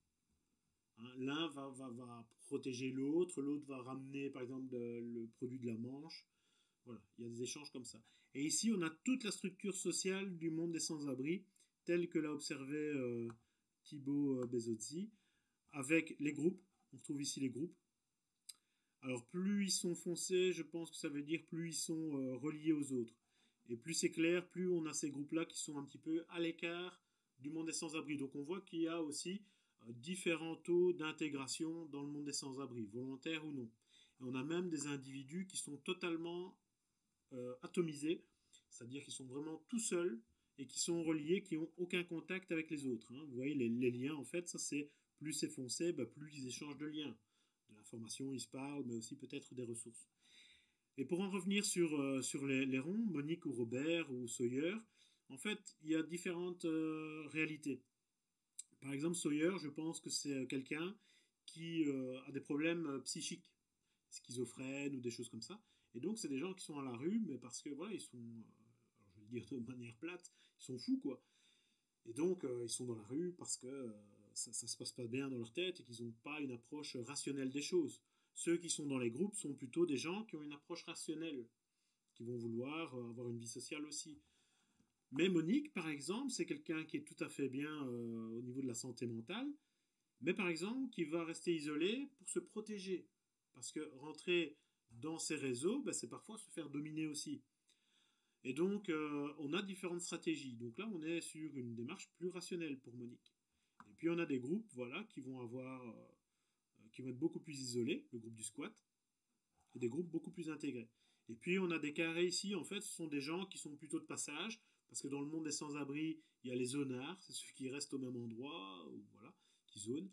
Hein, l'un va, va, va, protéger l'autre, l'autre va ramener, par exemple, le produit de la manche. Voilà, il y a des échanges comme ça. Et ici, on a toute la structure sociale du monde des sans-abri, telle que l'a observé euh, Thibaut euh, Bezozzi avec les groupes. On trouve ici les groupes. Alors plus ils sont foncés, je pense que ça veut dire plus ils sont euh, reliés aux autres. Et plus c'est clair, plus on a ces groupes-là qui sont un petit peu à l'écart du monde des sans-abri. Donc on voit qu'il y a aussi euh, différents taux d'intégration dans le monde des sans-abri, volontaires ou non. Et on a même des individus qui sont totalement euh, atomisés, c'est-à-dire qu'ils sont vraiment tout seuls et qui sont reliés, qui n'ont aucun contact avec les autres. Hein. Vous voyez, les, les, liens, en fait, ça c'est plus c'est foncé, bah, plus ils échangent de liens. De l'information, ils se parlent, mais aussi peut-être des ressources. Et pour en revenir sur, euh, sur les, ronds, Monique ou Robert ou Sawyer, en fait, il y a différentes euh, réalités. Par exemple, Sawyer, je pense que c'est euh, quelqu'un qui a des problèmes psychiques, schizophrènes ou des choses comme ça. Et donc, c'est des gens qui sont à la rue, mais parce que, voilà, ils sont, je vais le dire de manière plate, ils sont fous, quoi. Et donc, ils sont dans la rue parce que ça, ça se passe pas bien dans leur tête et qu'ils n'ont pas une approche rationnelle des choses. Ceux qui sont dans les groupes sont plutôt des gens qui ont une approche rationnelle, qui vont vouloir euh, avoir une vie sociale aussi. Mais Monique, par exemple, c'est quelqu'un qui est tout à fait bien euh, au niveau de la santé mentale, mais par exemple qui va rester isolé pour se protéger. Parce que rentrer dans ces réseaux, ben, c'est parfois se faire dominer aussi. Et donc, euh, on a différentes stratégies. Donc là, on est sur une démarche plus rationnelle pour Monique. Et puis, on a des groupes voilà, qui vont avoir qui vont être beaucoup plus isolés, le groupe du squat, et des groupes beaucoup plus intégrés. Et puis on a des carrés ici, en fait, ce sont des gens qui sont plutôt de passage, parce que dans le monde des sans-abri, il y a les zonards, c'est ceux qui restent au même endroit, ou voilà, qui zonent.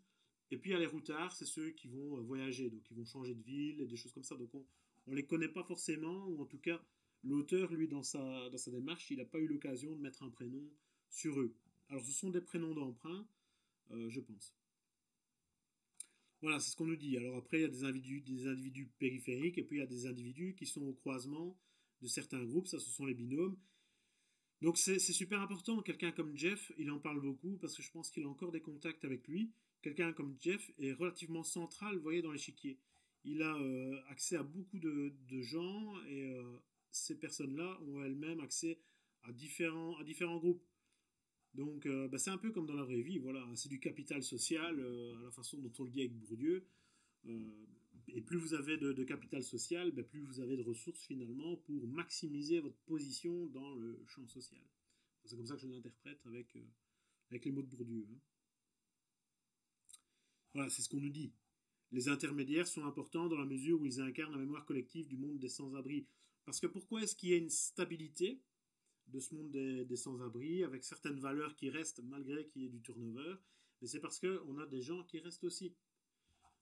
Et puis il y a les routards, c'est ceux qui vont euh, voyager, donc qui vont changer de ville et des choses comme ça. Donc on ne les connaît pas forcément, ou en tout cas, l'auteur, lui, dans sa, dans sa démarche, il n'a pas eu l'occasion de mettre un prénom sur eux. Alors ce sont des prénoms d'emprunt, euh, je pense. Voilà, c'est ce qu'on nous dit. Alors après, il y a des individus, des individus périphériques et puis il y a des individus qui sont au croisement de certains groupes, ça ce sont les binômes. Donc c'est super important. Quelqu'un comme Jeff, il en parle beaucoup parce que je pense qu'il a encore des contacts avec lui. Quelqu'un comme Jeff est relativement central, vous voyez, dans l'échiquier. Il a euh, accès à beaucoup de, gens et euh, ces personnes-là ont elles-mêmes accès à différents, à différents groupes. Donc, euh, bah, c'est un peu comme dans la vraie vie, voilà, c'est du capital social, à la façon dont on le dit avec Bourdieu. Euh, et plus vous avez de, capital social, bah, plus vous avez de ressources finalement pour maximiser votre position dans le champ social. C'est comme ça que je l'interprète avec, avec les mots de Bourdieu. Hein. Voilà, c'est ce qu'on nous dit. Les intermédiaires sont importants dans la mesure où ils incarnent la mémoire collective du monde des sans-abri. Parce que pourquoi est-ce qu'il y a une stabilité de ce monde des, sans-abri, avec certaines valeurs qui restent malgré qu'il y ait du turnover, mais c'est parce qu'on a des gens qui restent aussi.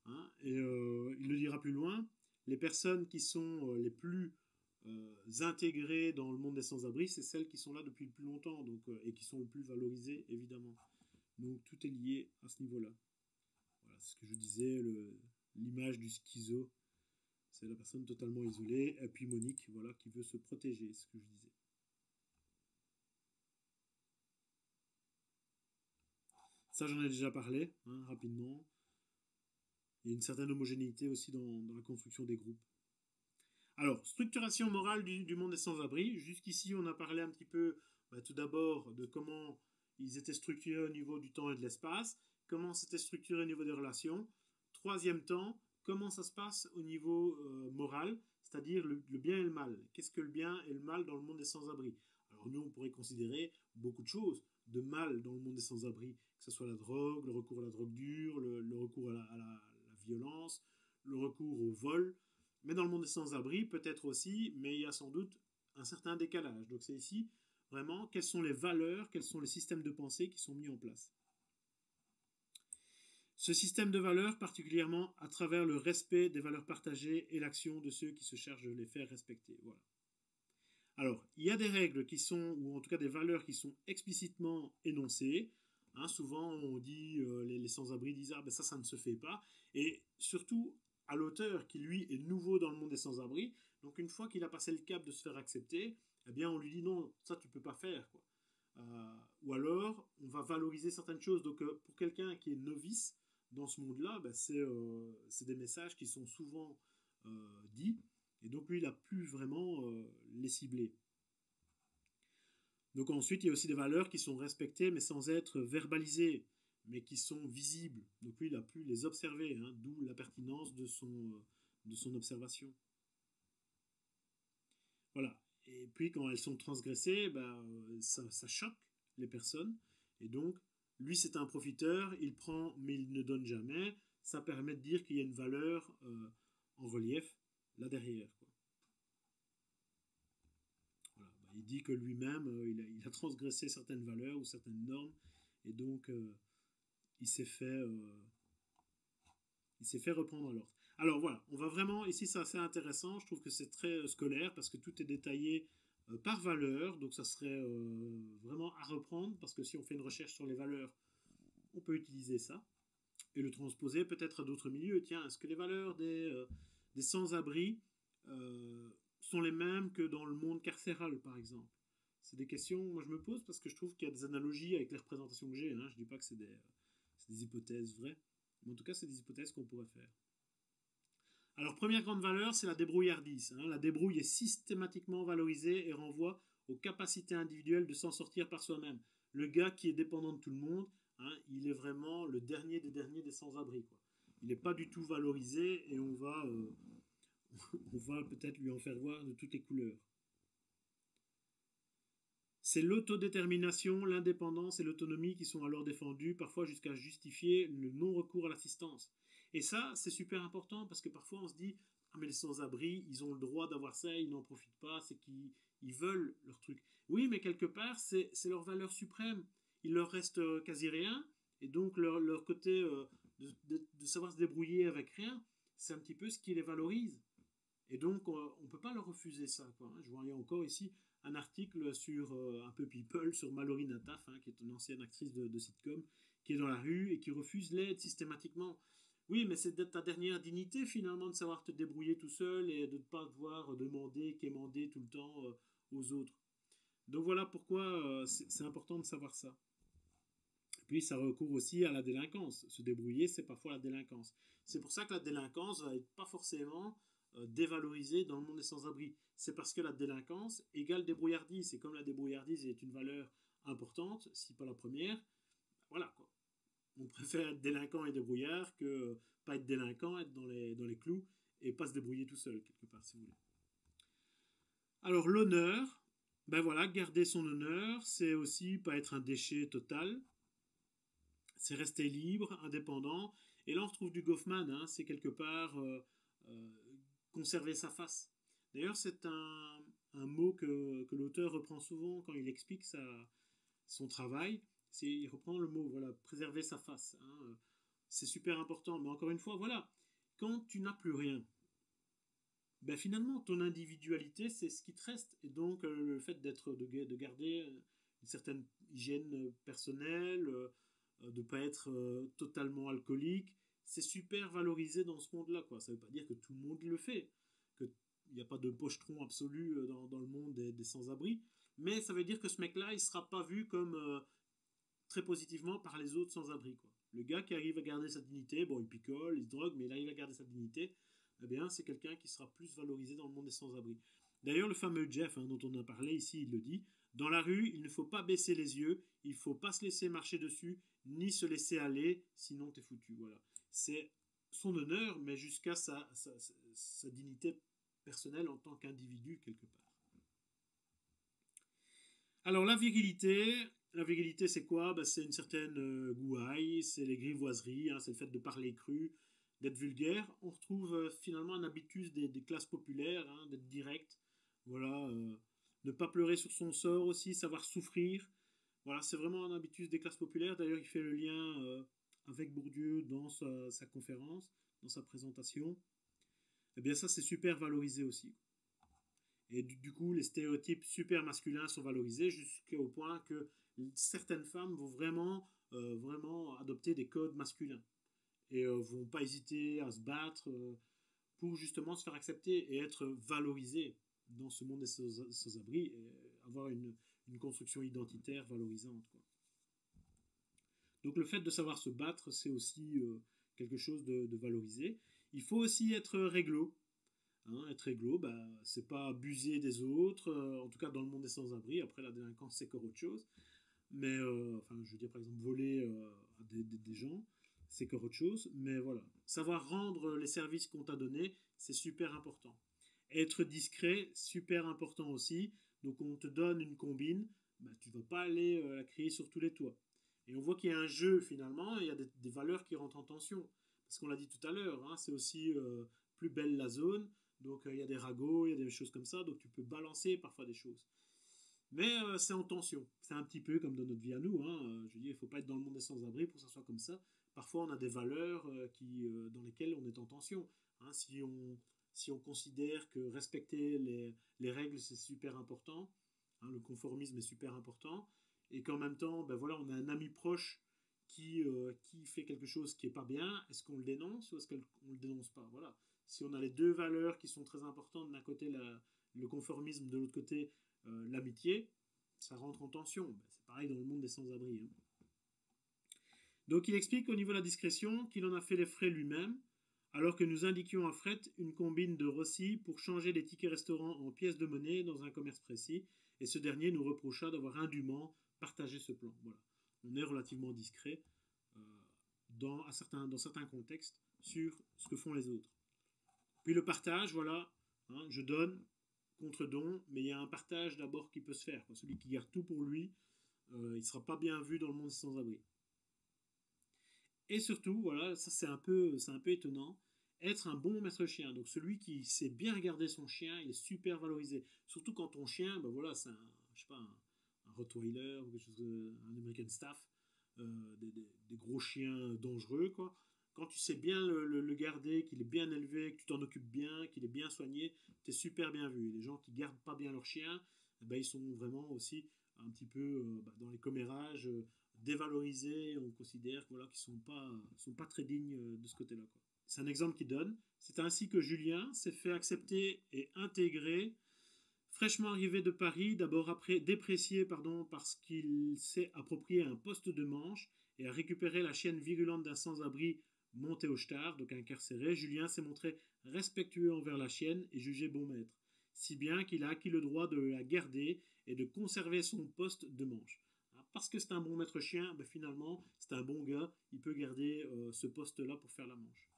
Hein. et euh, il le dira plus loin, les personnes qui sont euh, les plus euh, intégrées dans le monde des sans-abri, c'est celles qui sont là depuis le plus longtemps donc, et qui sont le plus valorisées, évidemment. Donc tout est lié à ce niveau-là. Voilà, c'est ce que je disais, l'image du schizo, c'est la personne totalement isolée, et puis Monique, voilà, qui veut se protéger, ce que je disais. Ça, j'en ai déjà parlé, hein, rapidement. Il y a une certaine homogénéité aussi dans, la construction des groupes. Alors, structuration morale du, monde des sans-abri. Jusqu'ici, on a parlé un petit peu, bah, tout d'abord, de comment ils étaient structurés au niveau du temps et de l'espace, comment c'était structuré au niveau des relations. Troisième temps, comment ça se passe au niveau euh, moral, c'est-à-dire le, le, bien et le mal. Qu'est-ce que le bien et le mal dans le monde des sans-abri? Alors nous, on pourrait considérer beaucoup de choses de mal dans le monde des sans-abri, que ce soit la drogue, le recours à la drogue dure, le, recours à la, violence, le recours au vol. Mais dans le monde des sans-abri, peut-être aussi, mais il y a sans doute un certain décalage. Donc c'est ici vraiment quelles sont les valeurs, quels sont les systèmes de pensée qui sont mis en place. Ce système de valeurs, particulièrement à travers le respect des valeurs partagées et l'action de ceux qui se chargent de les faire respecter. Voilà. Alors, il y a des règles qui sont, ou en tout cas des valeurs qui sont explicitement énoncées. Hein, souvent, on dit, euh, les, sans-abri disent, ah ben ça, ça ne se fait pas. Et surtout, à l'auteur qui, lui, est nouveau dans le monde des sans-abri, donc une fois qu'il a passé le cap de se faire accepter, eh bien, on lui dit, non, ça, tu peux pas faire. Euh, ou alors, on va valoriser certaines choses. Donc, euh, pour quelqu'un qui est novice dans ce monde-là, ben, c'est des messages qui sont souvent dits et donc lui, il a pu vraiment les cibler. Donc ensuite, il y a aussi des valeurs qui sont respectées, mais sans être verbalisées, mais qui sont visibles. Donc lui, il a pu les observer, hein, d'où la pertinence de son, euh, de son observation. Voilà. Et puis quand elles sont transgressées, ben, ça, choque les personnes. Et donc, lui, c'est un profiteur, il prend, mais il ne donne jamais. Ça permet de dire qu'il y a une valeur euh, en relief là derrière. Bah, il dit que lui-même, euh, il, a, transgressé certaines valeurs ou certaines normes, et donc euh, il s'est fait, euh, il s'est fait reprendre à l'ordre. Alors voilà, on va vraiment, ici c'est assez intéressant, je trouve que c'est très scolaire parce que tout est détaillé par valeur, donc ça serait vraiment à reprendre parce que si on fait une recherche sur les valeurs, on peut utiliser ça. et le transposer peut-être à d'autres milieux. Tiens, est-ce que les valeurs des, des sans-abri sont les mêmes que dans le monde carcéral, par exemple C'est des questions que moi je me pose parce que je trouve qu'il y a des analogies avec les représentations que j'ai. Hein. Je ne dis pas que c'est des, des hypothèses vraies, mais en tout cas, c'est des hypothèses qu'on pourrait faire. Alors, première grande valeur, c'est la débrouillardise. Hein. La débrouille est systématiquement valorisée et renvoie aux capacités individuelles de s'en sortir par soi-même. Le gars qui est dépendant de tout le monde, hein, il est vraiment le dernier des derniers des sans-abri. Il n'est pas du tout valorisé et on va, euh, on va peut-être lui en faire voir de toutes les couleurs. C'est l'autodétermination, l'indépendance et l'autonomie qui sont alors défendues, parfois jusqu'à justifier le non-recours à l'assistance. Et ça, c'est super important parce que parfois on se dit Ah, mais les sans-abri, ils ont le droit d'avoir ça, ils n'en profitent pas, c'est qu'ils veulent leur truc. Oui, mais quelque part, c'est leur valeur suprême. Il leur reste euh, quasi rien, et donc leur, côté euh, de, savoir se débrouiller avec rien, c'est un petit peu ce qui les valorise. Et donc, on ne peut pas leur refuser ça. Quoi. Je voyais encore ici un article sur euh, un peu People, sur Mallory Nataf, hein, qui est une ancienne actrice de, sitcom, qui est dans la rue et qui refuse l'aide systématiquement. Oui, mais c'est ta dernière dignité finalement de savoir te débrouiller tout seul et de ne pas devoir demander, quémander tout le temps euh, aux autres. Donc voilà pourquoi euh, c'est important de savoir ça. Puis ça recourt aussi à la délinquance. Se débrouiller, c'est parfois la délinquance. C'est pour ça que la délinquance va pas forcément euh, dévalorisé dans le monde des sans-abri. C'est parce que la délinquance égale débrouillardise. Et comme la débrouillardise est une valeur importante, si pas la première, voilà quoi. On préfère être délinquant et débrouillard que pas être délinquant, être dans les, dans les clous et pas se débrouiller tout seul, quelque part, si vous voulez. Alors, l'honneur, ben voilà, garder son honneur, c'est aussi pas être un déchet total, c'est rester libre, indépendant. Et là, on retrouve du Goffman, hein, c'est quelque part euh, euh, conserver sa face. D'ailleurs, c'est un, mot que, l'auteur reprend souvent quand il explique sa, son travail. Il reprend le mot, voilà, préserver sa face. Hein. C'est super important. Mais encore une fois, voilà, quand tu n'as plus rien, ben finalement, ton individualité, c'est ce qui te reste. Et donc, euh, le fait d'être, de, de, garder une certaine hygiène personnelle, euh, de ne pas être euh, totalement alcoolique, c'est super valorisé dans ce monde-là. Quoi. Ça ne veut pas dire que tout le monde le fait, qu'il n'y a pas de pochetron absolu euh, dans, le monde des, sans-abri, mais ça veut dire que ce mec-là, il ne sera pas vu comme euh, très positivement par les autres sans-abri. Le gars qui arrive à garder sa dignité, bon, il picole, il se drogue, mais il arrive à garder sa dignité, eh bien, c'est quelqu'un qui sera plus valorisé dans le monde des sans-abri. D'ailleurs, le fameux Jeff, hein, dont on a parlé ici, il le dit, dans la rue, il ne faut pas baisser les yeux, il ne faut pas se laisser marcher dessus, ni se laisser aller, sinon t'es foutu. Voilà c'est son honneur, mais jusqu'à sa, sa, dignité personnelle en tant qu'individu quelque part. Alors la virilité, la virilité c'est quoi? Ben, C'est une certaine euh, gouaille, c'est les grivoiseries, hein, c'est le fait de parler cru, d'être vulgaire. On retrouve euh, finalement un habitus des, classes populaires, hein, d'être direct. Voilà, euh, ne pas pleurer sur son sort aussi, savoir souffrir. Voilà, c'est vraiment un habitus des classes populaires. D'ailleurs, il fait le lien avec Bourdieu dans sa, conférence, dans sa présentation, eh bien ça c'est super valorisé aussi. Et du, coup, les stéréotypes super masculins sont valorisés jusqu'au point que certaines femmes vont vraiment, euh, vraiment adopter des codes masculins et euh, vont pas hésiter à se battre euh, pour justement se faire accepter et être valorisées dans ce monde des sans-abri avoir une construction identitaire valorisante. Donc le fait de savoir se battre, c'est aussi euh, quelque chose de, valorisé. Il faut aussi être réglo. Hein, être réglo, bah, c'est pas abuser des autres, euh, en tout cas dans le monde des sans-abri. Après, la délinquance, c'est encore autre chose. Mais, euh, enfin, je veux dire, par exemple, voler des, des, gens, c'est encore autre chose. Mais voilà, savoir rendre les services qu'on t'a donnés, c'est super important. Être discret, super important aussi. Donc, on te donne une combine, bah, tu vas pas aller la crier sur tous les toits. Et on voit qu'il y a un jeu finalement, il y a des, valeurs qui rentrent en tension. Parce qu'on l'a dit tout à l'heure, hein, c'est aussi euh, plus belle la zone, donc euh, il y a des ragots, il y a des choses comme ça, donc tu peux balancer parfois des choses. Mais euh, c'est en tension. C'est un petit peu comme dans notre vie à nous. Hein. Je dis, il ne faut pas être dans le monde des sans-abri pour que ça soit comme ça. Parfois, on a des valeurs qui, dans lesquelles on est en tension. Hein. Si, on, si on considère que respecter les, les règles, c'est super important, le conformisme est super important, et qu'en même temps, ben voilà, on a un ami proche qui, euh, qui fait quelque chose qui est pas bien, est-ce qu'on le dénonce ou est-ce qu'on le dénonce pas? Voilà. Si on a les deux valeurs qui sont très importantes, d'un côté le conformisme, de l'autre côté euh, l'amitié, ça rentre en tension. Ben, c'est pareil dans le monde des sans-abri. Hein. Donc il explique au niveau de la discrétion qu'il en a fait les frais lui-même, alors que nous indiquions à Fred une combine de Rossi pour changer les tickets restaurants en pièces de monnaie dans un commerce précis, et ce dernier nous reprocha d'avoir indûment partagé ce plan. Voilà. On est relativement discret euh, dans, certains, contextes sur ce que font les autres. Puis le partage, voilà, hein, je donne contre don, mais il y a un partage d'abord qui peut se faire. Celui qui garde tout pour lui, euh, il ne sera pas bien vu dans le monde sans-abri. Et surtout, voilà, ça c'est un peu, un peu étonnant, être un bon maître chien. Donc celui qui sait bien regarder son chien, il est super valorisé. Surtout quand ton chien, ben voilà, c'est pas, un, Rottweiler ou quelque chose, un American Staff, euh, des, gros chiens dangereux, quoi. Quand tu sais bien le, garder, qu'il est bien élevé, que tu t'en occupes bien, qu'il est bien soigné, tu es super bien vu. Les gens qui gardent pas bien leur chien, eh ben, ils sont vraiment aussi un petit peu euh, bah, dans les commérages, euh, dévalorisés. On considère voilà, qu'ils ne sont pas, sont pas très dignes euh, de ce côté-là. C'est un exemple qui donne. C'est ainsi que Julien s'est fait accepter et intégrer, fraîchement arrivé de Paris, d'abord déprécié parce qu'il s'est approprié un poste de manche et a récupéré la chienne virulente d'un sans-abri monté au star, donc incarcéré. Julien s'est montré respectueux envers la chienne et jugé bon maître, si bien qu'il a acquis le droit de la garder et de conserver son poste de manche. Ah, parce que c'est un bon maître chien, ben finalement, c'est un bon gars, il peut garder euh, ce poste-là pour faire la manche.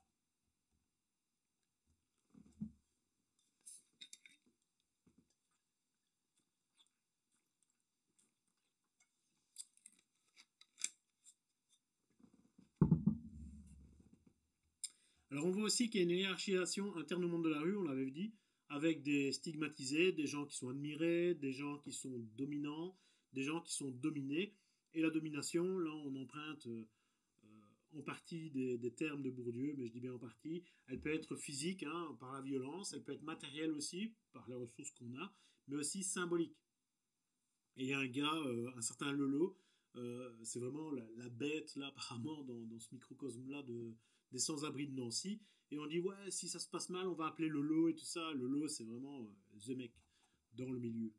Alors on voit aussi qu'il y a une hiérarchisation interne au monde de la rue, on l'avait dit, avec des stigmatisés, des gens qui sont admirés, des gens qui sont dominants, des gens qui sont dominés. Et la domination, là, on emprunte euh, en partie des, termes de Bourdieu, mais je dis bien en partie. Elle peut être physique, hein, par la violence, elle peut être matérielle aussi, par les ressources qu'on a, mais aussi symbolique. Et il y a un gars, euh, un certain Lolo, euh, c'est vraiment la, bête, là, apparemment, dans, ce microcosme-là de, sans-abri de Nancy. Et on dit, ouais, si ça se passe mal, on va appeler Lolo et tout ça. Lolo, c'est vraiment euh, the mec dans le milieu.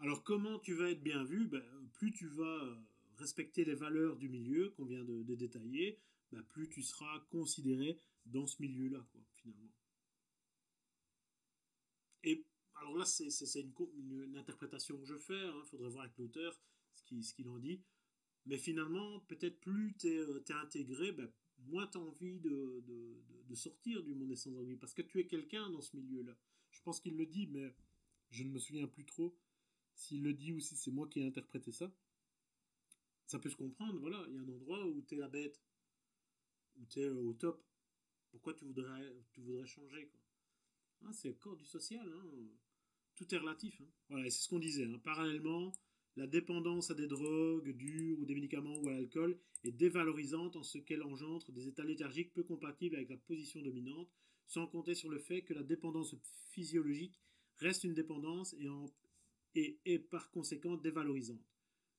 Alors comment tu vas être bien vu? Ben, Plus tu vas euh, respecter les valeurs du milieu qu'on vient de, détailler, ben, plus tu seras considéré dans ce milieu-là, quoi, finalement. Et alors là, c'est une, interprétation que je fais, il hein. faudrait voir avec l'auteur ce qu'il en dit. Mais finalement, peut-être plus tu es, euh, intégré, ben, moins tu as envie de, sortir du monde des sans-abri, parce que tu es quelqu'un dans ce milieu-là. Je pense qu'il le dit, mais je ne me souviens plus trop s'il le dit ou si c'est moi qui ai interprété ça. Ça peut se comprendre, voilà, il y a un endroit où tu es la bête, où tu es euh, au top. Pourquoi tu voudrais, tu voudrais changer quoi? Ah, C'est le corps du social. Hein tout est relatif. Hein. Voilà, c'est ce qu'on disait. Hein. Parallèlement, la dépendance à des drogues dures ou des médicaments ou à l'alcool est dévalorisante en ce qu'elle engendre des états léthargiques peu compatibles avec la position dominante, sans compter sur le fait que la dépendance physiologique reste une dépendance et, est par conséquent dévalorisante.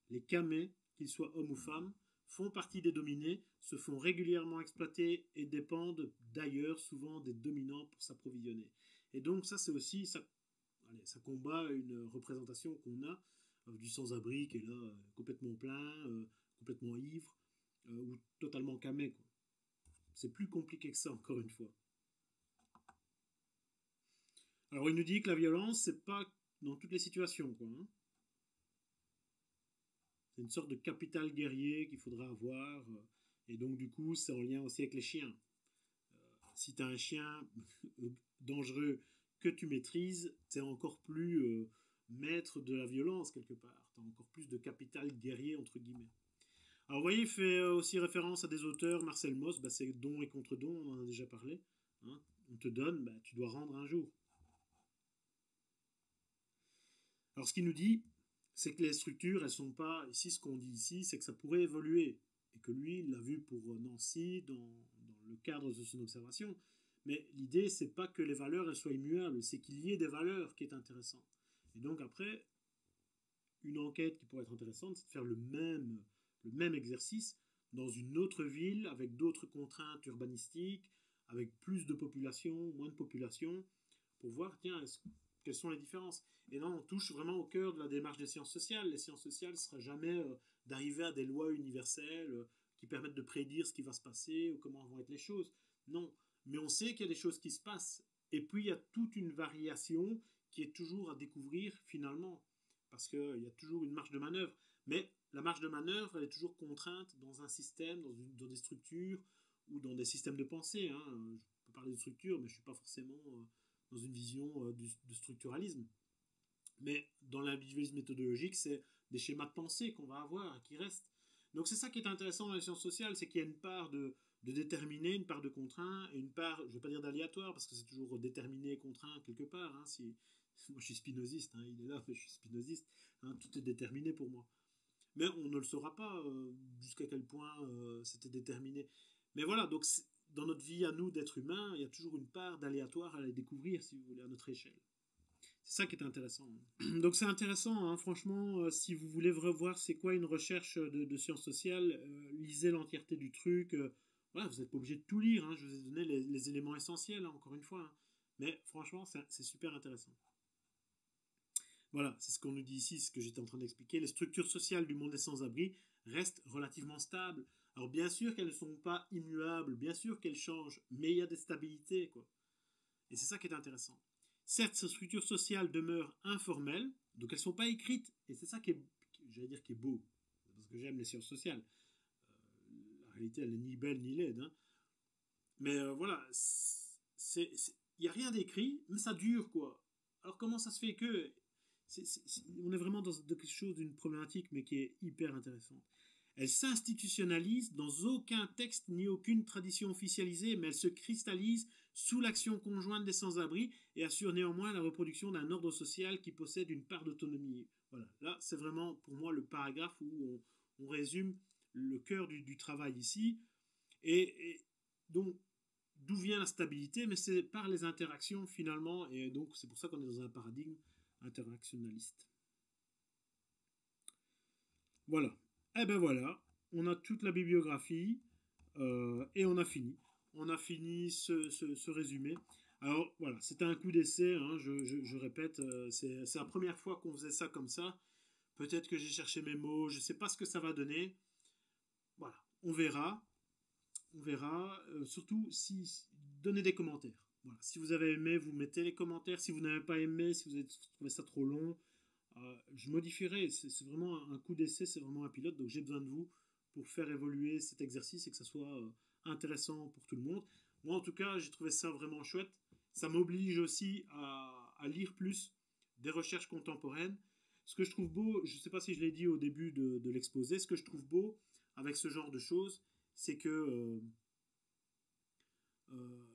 Les camés, qu'ils soient hommes ou femmes, font partie des dominés, se font régulièrement exploiter et dépendent d'ailleurs souvent des dominants pour s'approvisionner. Et donc ça c'est aussi, ça ça combat une représentation qu'on a euh, du sans-abri qui est là euh, complètement plein, euh, complètement ivre ou totalement camé. C'est plus compliqué que ça, encore une fois. Alors il nous dit que la violence, c'est pas dans toutes les situations. Hein. C'est une sorte de capital guerrier qu'il faudra avoir. Et donc du coup, c'est en lien aussi avec les chiens. si tu as un chien dangereux que tu maîtrises, tu es encore plus euh, maître de la violence quelque part. Tu as encore plus de capital guerrier, entre guillemets. Alors, vous voyez, il fait euh, aussi référence à des auteurs. Marcel Moss, bah, c'est don et contre don, on en a déjà parlé. Hein. On te donne, bah, tu dois rendre un jour. Alors, ce qu'il nous dit, c'est que les structures, elles sont pas. Ici, ce qu'on dit ici, c'est que ça pourrait évoluer. Et que lui, il l'a vu pour Nancy dans, dans le cadre de son observation. Mais l'idée, c'est pas que les valeurs elles soient immuables, c'est qu'il y ait des valeurs qui est intéressant. Et donc après, une enquête qui pourrait être intéressante, c'est de faire le même, le même exercice dans une autre ville, avec d'autres contraintes urbanistiques, avec plus de population, moins de population, pour voir, tiens, quelles sont les différences? Et là, on touche vraiment au cœur de la démarche des sciences sociales. Les sciences sociales ne sera jamais euh, d'arriver à des lois universelles euh, qui permettent de prédire ce qui va se passer ou comment vont être les choses. Non, mais on sait qu'il y a des choses qui se passent. Et puis, il y a toute une variation qui est toujours à découvrir finalement, parce qu'il y a toujours une marge de manœuvre. Mais la marge de manœuvre, elle est toujours contrainte dans un système, dans, des structures ou dans des systèmes de pensée. Hein. Je peux parler de structure, mais je ne suis pas forcément euh, dans une vision euh, de structuralisme. Mais dans l'individualisme méthodologique, c'est des schémas de pensée qu'on va avoir qui restent. Donc c'est ça qui est intéressant dans les sciences sociales, c'est qu'il y a une part de, déterminé, une part de contraint et une part, je ne vais pas dire d'aléatoire, parce que c'est toujours déterminé contraint quelque part. Hein, si, moi je suis spinoziste, hein, il est là, je suis spinoziste, hein, tout est déterminé pour moi. Mais on ne le saura pas euh, jusqu'à quel point euh, c'était déterminé. Mais voilà, donc dans notre vie à nous d'être humains, il y a toujours une part d'aléatoire à découvrir, si vous voulez, à notre échelle. C'est ça qui est intéressant. Donc c'est intéressant, hein, franchement, euh, si vous voulez revoir c'est quoi une recherche de, sciences sociales, lisez l'entièreté du truc. voilà, vous n'êtes pas obligé de tout lire, hein, je vous ai donné les, éléments essentiels, hein, encore une fois. Mais franchement, c'est super intéressant. Voilà, c'est ce qu'on nous dit ici, ce que j'étais en train d'expliquer. Les structures sociales du monde des sans-abri restent relativement stables. Alors bien sûr qu'elles ne sont pas immuables, bien sûr qu'elles changent, mais il y a des stabilités, quoi. Et c'est ça qui est intéressant. Certes, ces structures sociales demeurent informelles, donc elles ne sont pas écrites, et c'est ça qui est, j'allais dire, qui est beau, parce que j'aime les sciences sociales. Euh, la réalité, elle n'est ni belle ni laide, hein. Mais euh, voilà, il n'y a rien d'écrit, mais ça dure, quoi. Alors comment ça se fait que on est vraiment dans quelque chose d'une problématique, mais qui est hyper intéressante. Elle s'institutionnalise dans aucun texte ni aucune tradition officialisée, mais elle se cristallise sous l'action conjointe des sans-abri et assure néanmoins la reproduction d'un ordre social qui possède une part d'autonomie. Voilà, là c'est vraiment pour moi le paragraphe où on, résume le cœur du, travail ici. et donc, d'où vient la stabilité? Mais c'est par les interactions finalement, et donc c'est pour ça qu'on est dans un paradigme interactionnaliste. Voilà. Et eh ben voilà, on a toute la bibliographie euh, et on a fini. On a fini ce, résumé. Alors voilà, c'était un coup d'essai, hein, je, répète, euh, c'est la première fois qu'on faisait ça comme ça. Peut-être que j'ai cherché mes mots, je ne sais pas ce que ça va donner. Voilà, on verra. On verra. Euh, surtout si donnez des commentaires. Si vous avez aimé, vous mettez les commentaires. Si vous n'avez pas aimé, si vous avez trouvé ça trop long, euh, je modifierai. C'est vraiment un coup d'essai, c'est vraiment un pilote. Donc j'ai besoin de vous pour faire évoluer cet exercice et que ça soit intéressant pour tout le monde. Moi, en tout cas, j'ai trouvé ça vraiment chouette. Ça m'oblige aussi à, lire plus des recherches contemporaines. Ce que je trouve beau, je ne sais pas si je l'ai dit au début de, l'exposé, ce que je trouve beau avec ce genre de choses, c'est que euh,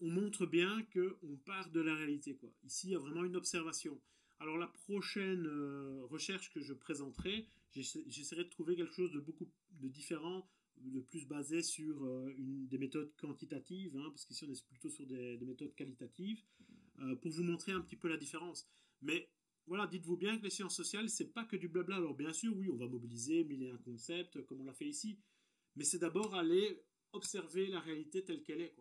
on montre bien qu'on part de la réalité. Ici, il y a vraiment une observation. Alors la prochaine euh, recherche que je présenterai, j'essaierai de trouver quelque chose de beaucoup de différent, de plus basé sur euh, une, des méthodes quantitatives, hein, parce qu'ici on est plutôt sur des, méthodes qualitatives, euh, pour vous montrer un petit peu la différence. Mais voilà, dites-vous bien que les sciences sociales, c'est pas que du blabla. Alors bien sûr, oui, on va mobiliser mille et un concepts, comme on l'a fait ici, mais c'est d'abord aller observer la réalité telle qu'elle est.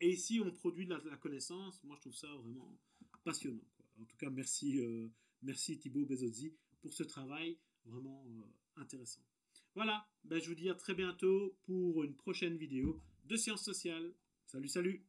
Et ici, on produit de la, connaissance. Moi, je trouve ça vraiment passionnant. En tout cas, merci, euh, merci Thibaut Bezozzi pour ce travail vraiment intéressant. Voilà, ben, je vous dis à très bientôt pour une prochaine vidéo de sciences sociales. Salut, salut